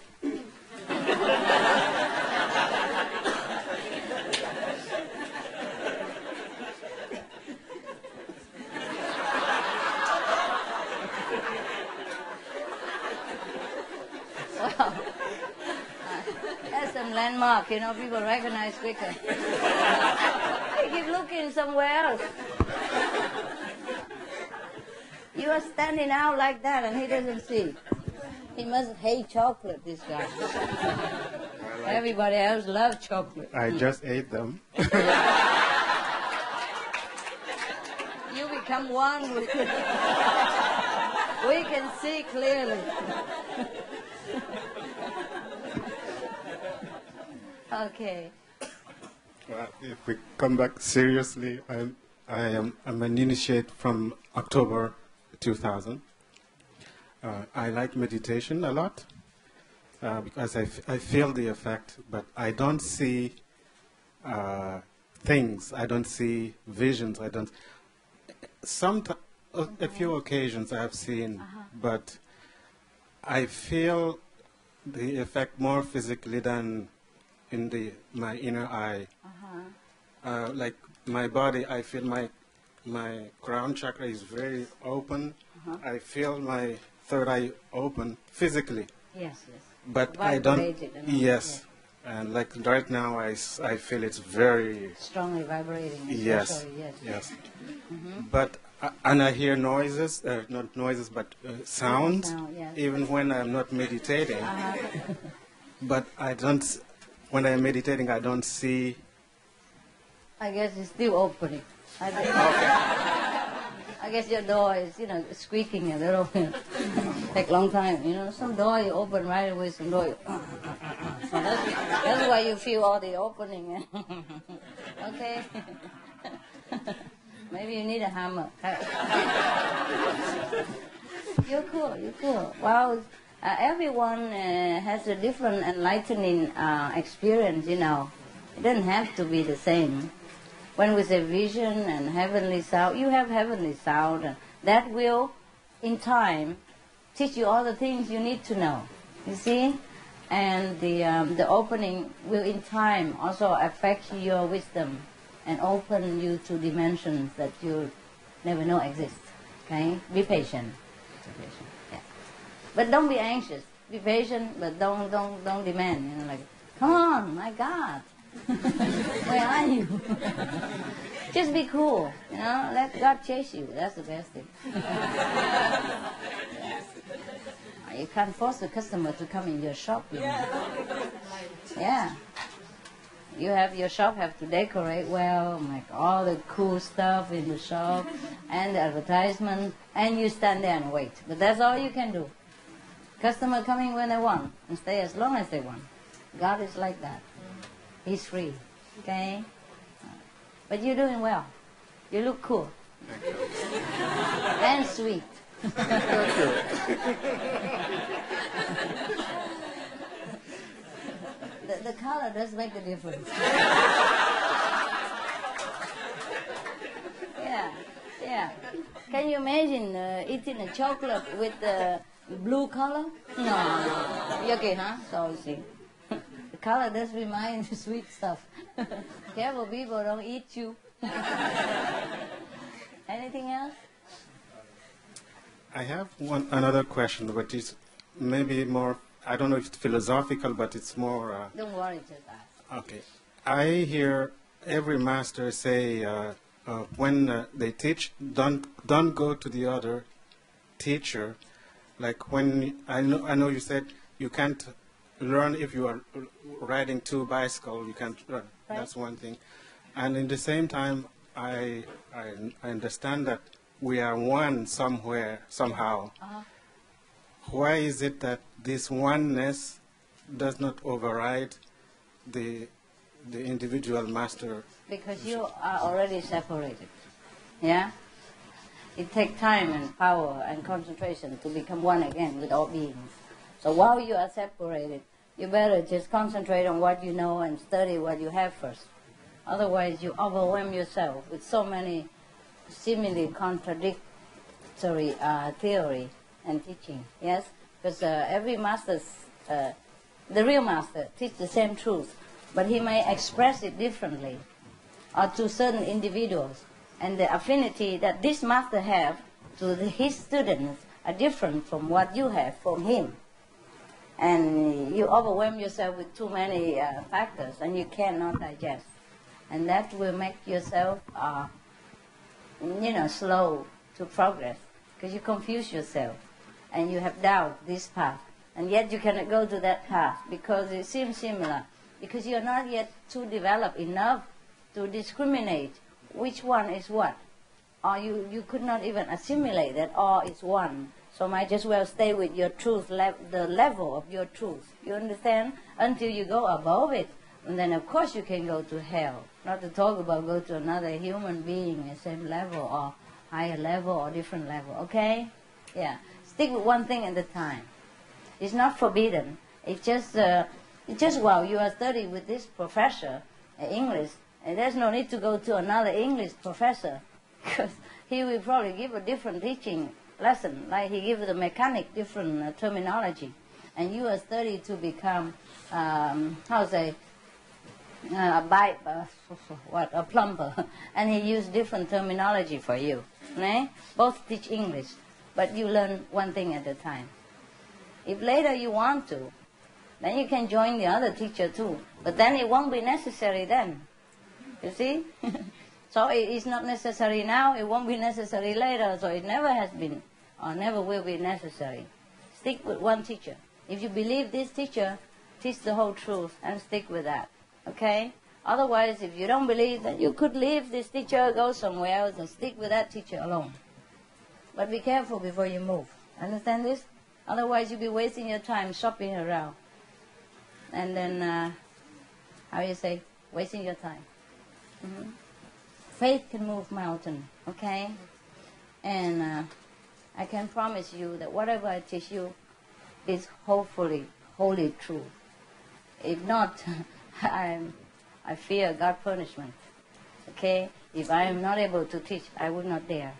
Landmark, you know, people recognize quicker. I keep looking somewhere else. You are standing out like that and he doesn't see. He must hate chocolate, this guy. Everybody else loves chocolate. I just ate them. You become one with it. We can see clearly. Okay. Well, if we come back seriously, I'm, I am I'm an initiate from October 2000. Uh, I like meditation a lot uh, because I, f- I feel the effect, but I don't see uh, things. I don't see visions. I don't. Some a, a few occasions I have seen, but I feel the effect more physically than in the my inner eye. Uh, like my body, I feel my my crown chakra is very open. Uh-huh. I feel my third eye open physically, Yes, yes. but I don't. Vibrated and all, Yes, and like right now, I, I feel it's very Strongly vibrating. yes, yes. yes. Mhm. But uh, and I hear noises, uh, not noises, but uh, sounds, Sound, yes. even when I'm not meditating. Uh-huh. But I don't. When I'm meditating, I don't see. I guess it's still opening. I, guess, I guess your door is, you know, squeaking a little. Take a long time, you know. Some door you open right away, some door you. so that's, that's why you feel all the opening. okay. Maybe you need a hammer. you're cool. You're cool. Well, uh, everyone uh, has a different enlightening uh, experience. You know, it doesn't have to be the same. When we say vision and heavenly sound, you have heavenly sound, and that will, in time, teach you all the things you need to know. You see, and the um, the opening will, in time, also affect your wisdom and open you to dimensions that you never know exist. Okay, be patient. Be patient. But don't be anxious. Be patient, but don't don't don't demand. You know, like, come on, my God, where are you? Just be cool. You know, let God chase you. That's the best thing. You can't force the customer to come in your shop. You know. Yeah. You have your shop have to decorate well, make all the cool stuff in the shop and the advertisement, and you stand there and wait. But that's all you can do. Customer coming when they want and stay as long as they want. God is like that. He's free. Okay? But you're doing well. You look cool. and sweet. the, the color does make a difference. yeah, yeah. Can you imagine uh, eating a chocolate with the blue color? No, okay, huh? So see. the color does remind sweet stuff. Careful, people don't eat you. Anything else? I have one another question, but it's maybe more. I don't know if it's philosophical, but it's more. Uh, Don't worry about that. Okay. I hear every master say uh, uh, when uh, they teach, don't don't go to the other teacher. Like when I know I know you said you can't learn if you are riding two bicycles. You can't learn. Right. That's one thing. And in the same time, I I, I understand that we are one somewhere somehow. Uh-huh. Why is it that this oneness does not override the the individual master? Because you are already separated. Yeah? It takes time and power and concentration to become one again with all beings. So while you are separated, you better just concentrate on what you know and study what you have first. Otherwise, you overwhelm yourself with so many seemingly contradictory uh, theory and teaching. Yes? Because uh, every master, uh, the real master, teach the same truth, but he may express it differently or to certain individuals. And the affinity that this master have to the, his students are different from what you have from him. And you overwhelm yourself with too many uh, factors and you cannot digest. And that will make yourself, uh, you know, slow to progress because you confuse yourself and you have doubt this path. And yet you cannot go to that path because it seems similar because you're not yet too developed enough to discriminate which one is what. Or you, you could not even assimilate that all is one. So might just well stay with your truth, le- the level of your truth. You understand? Until you go above it. And then of course you can go to hell. Not to talk about go to another human being at same level or higher level or different level. Okay? Yeah. Stick with one thing at a time. It's not forbidden. It's just, uh, it's just while you are studying with this professor uh, English, and there's no need to go to another English professor because he will probably give a different teaching lesson, like he gives the mechanic different uh, terminology, and you are studying to become, um, how say, uh, a pipe, uh, what, a plumber, and he used different terminology for you. Both teach English, but you learn one thing at a time. If later you want to, then you can join the other teacher too, but then it won't be necessary then. You see? so it is not necessary now, it won't be necessary later, so it never has been or never will be necessary. Stick with one teacher. If you believe this teacher, teach the whole truth and stick with that. Okay? Otherwise, if you don't believe, then you could leave this teacher, go somewhere else, and stick with that teacher alone. But be careful before you move. Understand this? Otherwise, you'll be wasting your time shopping around. And then, uh, how you say, wasting your time. Hmm Faith can move mountain, okay? And uh, I can promise you that whatever I teach you is hopefully wholly true. If not, I'm, I fear God punishment. Okay? If I am not able to teach, I would not dare.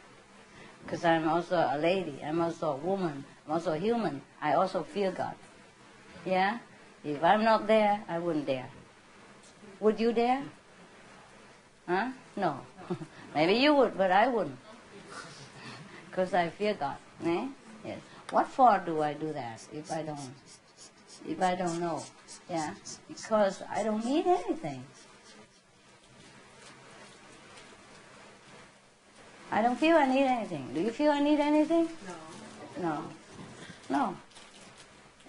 Because I'm also a lady, I'm also a woman, I'm also human. I also fear God. Yeah? If I'm not there, I wouldn't dare. Would you dare? Huh? No. Maybe you would, but I wouldn't. Because I fear God. Eh? Yes. What for do I do that if I don't? If I don't know? Yeah. Because I don't need anything. I don't feel I need anything. Do you feel I need anything? No. No. No.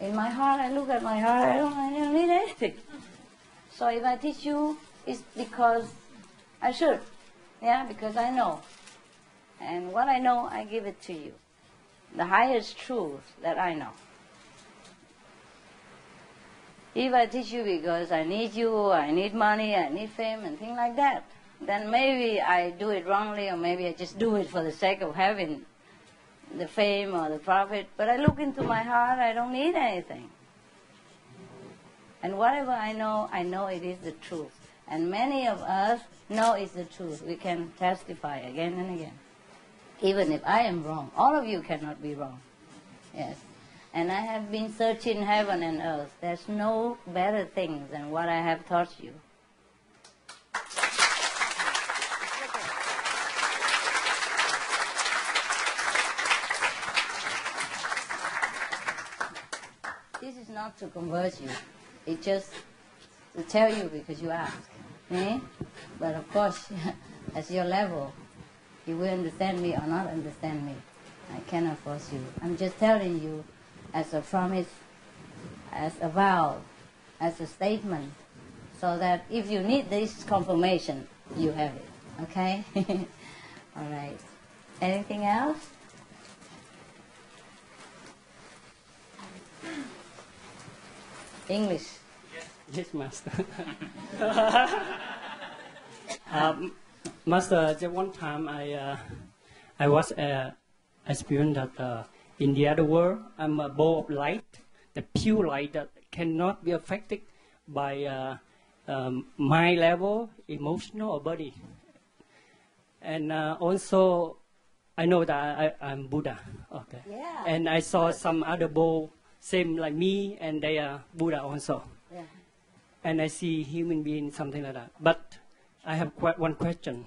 In my heart, I look at my heart, I don't, I don't need anything. So if I teach you, it's because I should. Yeah, because I know. And what I know, I give it to you. The highest truth that I know. If I teach you because I need you, I need money, I need fame, and things like that, then maybe I do it wrongly, or maybe I just do it for the sake of having the fame or the profit. But I look into my heart, I don't need anything. And whatever I know, I know it is the truth. And many of us know it's the truth. We can testify again and again. Even if I am wrong, all of you cannot be wrong. Yes. And I have been searching heaven and earth. There's no better thing than what I have taught you. This is not to convert you. It's just to tell you because you ask. Eh? But of course, at your level, you will understand me or not understand me. I cannot force you. I'm just telling you as a promise, as a vow, as a statement, so that if you need this confirmation, you have it. Okay? All right. Anything else? English. Yes, Master. um, master, the one time I uh, I was uh, experienced that uh, in the other world I'm a ball of light, the pure light that cannot be affected by uh, um, mind level, emotional or body. And uh, also, I know that I, I'm Buddha. Okay. Yeah. And I saw some other bull same like me, and they are Buddha also. And I see human being something like that. But I have one question: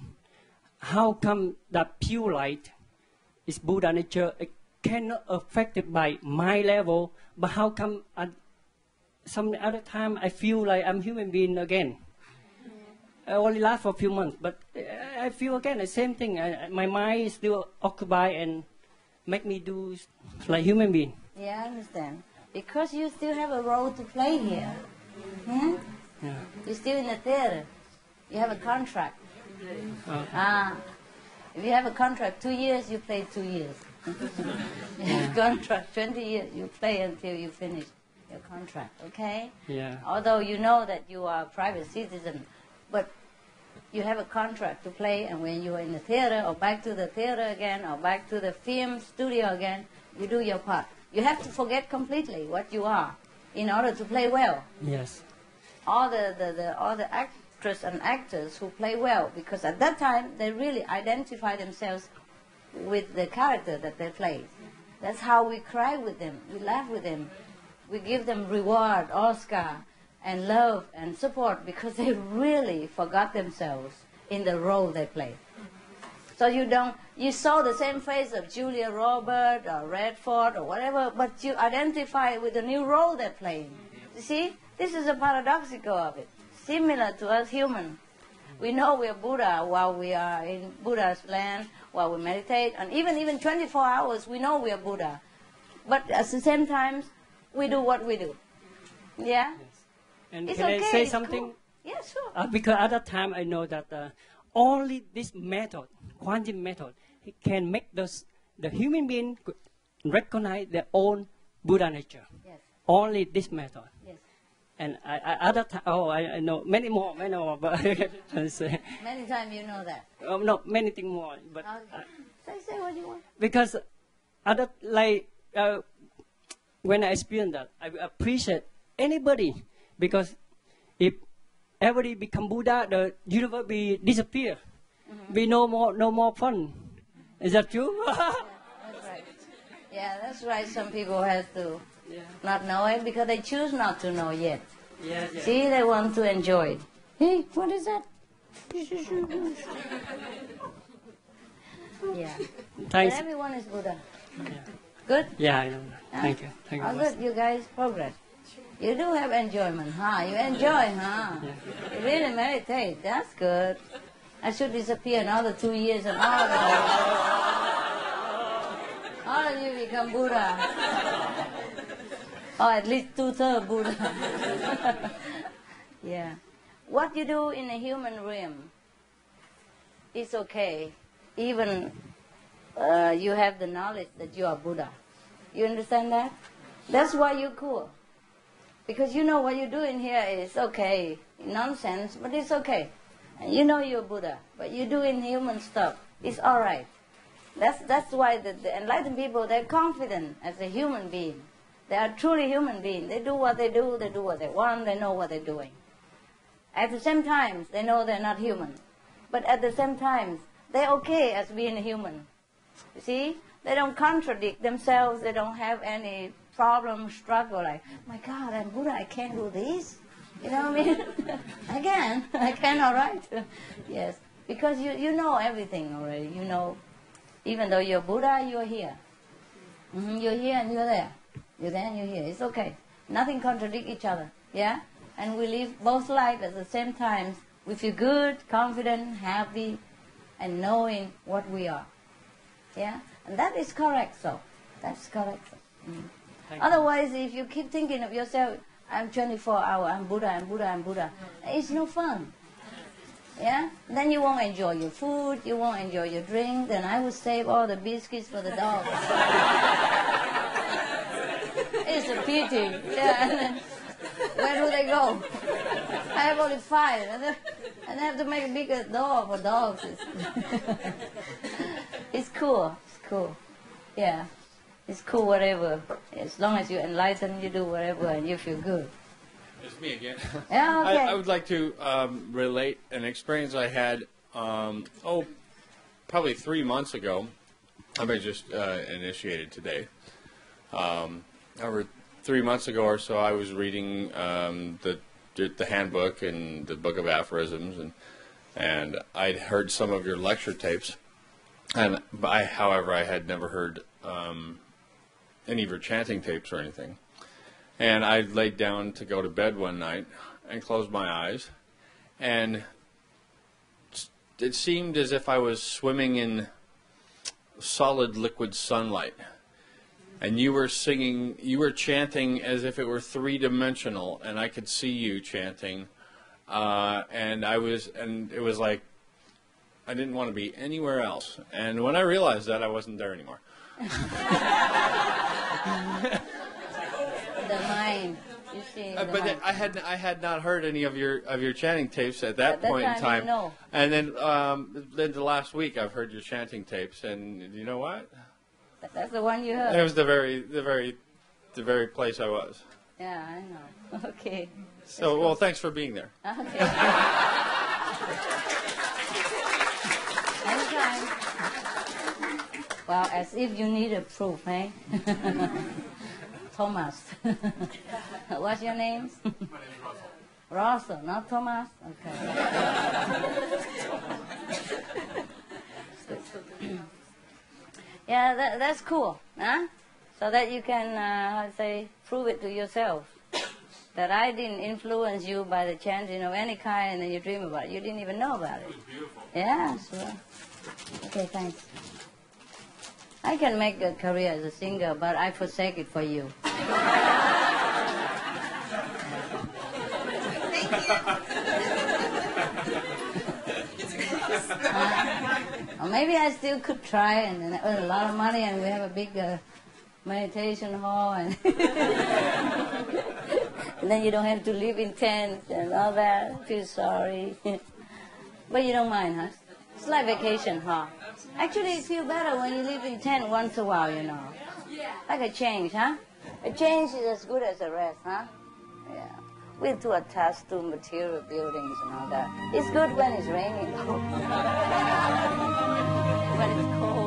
How come that pure light is Buddha nature? It cannot affected by my level, but how come at some other time I feel like I'm human being again? I only last for a few months, but I feel again the same thing. I- my mind is still occupied and make me do like human being. Yeah, I understand. Because you still have a role to play here. Hmm? Yeah. You're still in the theater. You have a contract. Uh, Ah, if you have a contract, two years, you play two years. you have a contract, 20 years, you play until you finish your contract, okay? yeah. Although you know that you are a private citizen, but you have a contract to play, and when you are in the theater, or back to the theater again, or back to the film studio again, you do your part. You have to forget completely what you are in order to play well Yes. all the, the, the all the actors and actors who play well because at that time they really identify themselves with the character that they play. That's how we cry with them, we laugh with them, we give them reward, Oscar, and love and support because they really forgot themselves in the role they play. So you don't you saw the same face of Julia Robert or Redford or whatever, but you identify with the new role they're playing. You see, this is a paradoxical of it. Similar to us human. We know we're Buddha while we are in Buddha's land, while we meditate, and even even 24 hours we know we're Buddha. But at the same time, we do what we do. Yeah? And It's can okay, I say something? cool. Yeah, sure. Uh, because at that time I know that uh, only this method, Quan Yin method, can make those, the human being recognize their own Buddha nature. Yes. Only this method. Yes. And I, I, other time, oh, I, I know many more, many more, but. Many times you know that. Oh, no, many things more, but Okay. Say, say what you want. because other like uh, when I experience that, I appreciate anybody because if everybody become Buddha, the universe will disappear. Be no more, no more fun. Is that true? That's right. Yeah, that's right. Some people have to not know it because they choose not to know yet. Yeah, yes. See, they want to enjoy it. Hey, what is that? yeah. Thanks. But everyone is Buddha. Yeah. Good? yeah, I know. Huh? Thank you. Thank you. How good you guys progress. You do have enjoyment, huh? You enjoy, huh? You really meditate. That's good. I should disappear another two years and all of you, all of you become Buddha. or at least two-thirds Buddha. yeah. What you do in the human realm is okay. Even uh, you have the knowledge that you are Buddha. You understand that? That's why you're cool. Because you know what you're doing here is okay, nonsense, but it's okay. And you know you're Buddha, but you're doing human stuff. It's all right. That's, that's why the, the enlightened people, they're confident as a human being. They are truly human beings. They do what they do, they do what they want, they know what they're doing. At the same time, they know they're not human. But at the same time, they're okay as being human. You see? They don't contradict themselves, they don't have any problem, struggle, like, oh my God, I'm Buddha, I can't do this. You know what I mean? I can, I can, all right. yes, because you, you know everything already. You know, even though you're Buddha, you're here. hmm You're here and you're there. You're there and you're here. It's okay. Nothing contradict each other. Yeah? And we live both lives at the same time. We feel good, confident, happy, and knowing what we are. Yeah? And that is correct, so. That's correct. Mm. Thank. Otherwise, if you keep thinking of yourself, I'm 24 hour, I'm Buddha, I'm Buddha, I'm Buddha, it's no fun. Yeah? Then you won't enjoy your food, you won't enjoy your drink, then I will save all the biscuits for the dogs. it's a pity. Yeah, where do they go? I have only five, and and I have to make a bigger door for dogs. It's cool. It's cool. Yeah. It's cool, whatever. As long as you enlighten, you do whatever, and you feel good. It's me again. Yeah, okay. I, I would like to um, relate an experience I had, um, oh, probably three months ago. I mean, just uh, initiated today. Um, over three months ago or so, I was reading um, the the handbook and the book of aphorisms, and and I'd heard some of your lecture tapes, and I, however, I had never heard um, any of your chanting tapes or anything. And I laid down to go to bed one night and closed my eyes, and it seemed as if I was swimming in solid liquid sunlight. And you were singing, you were chanting as if it were three dimensional, and I could see you chanting. Uh, and I was, and it was like, I didn't want to be anywhere else. And when I realized that, I wasn't there anymore. The mind. You see, Uh, but mind. I had I had not heard any of your of your chanting tapes at that At that point in time, time. you know. And then um, then the last week I've heard your chanting tapes, and you know what? That's the one you heard. It was the very the very the very place I was. Yeah, I know. Okay. So well, thanks for being there. Okay. Well, as if you need a proof, eh? Thomas. What's your name? My name is Russell. Russell, not Thomas? Okay. yeah, that, that's cool, huh? So that you can, uh, how to say, prove it to yourself. That I didn't influence you by the chanting of any kind and you dream about it. You didn't even know about it. Yeah, sure. Okay, thanks. I can make a career as a singer, but I forsake it for you. Or maybe I still could try and earn a lot of money and we have a big uh, meditation hall and, and then you don't have to live in tents and all that. Feel sorry. but you don't mind, huh? It's like vacation, huh? Actually, you feel better when you live in tent once a while, you know. Like a change, huh? A change is as good as a rest, huh? Yeah. We're too attached to material buildings and all that. It's good when it's raining. when it's cold.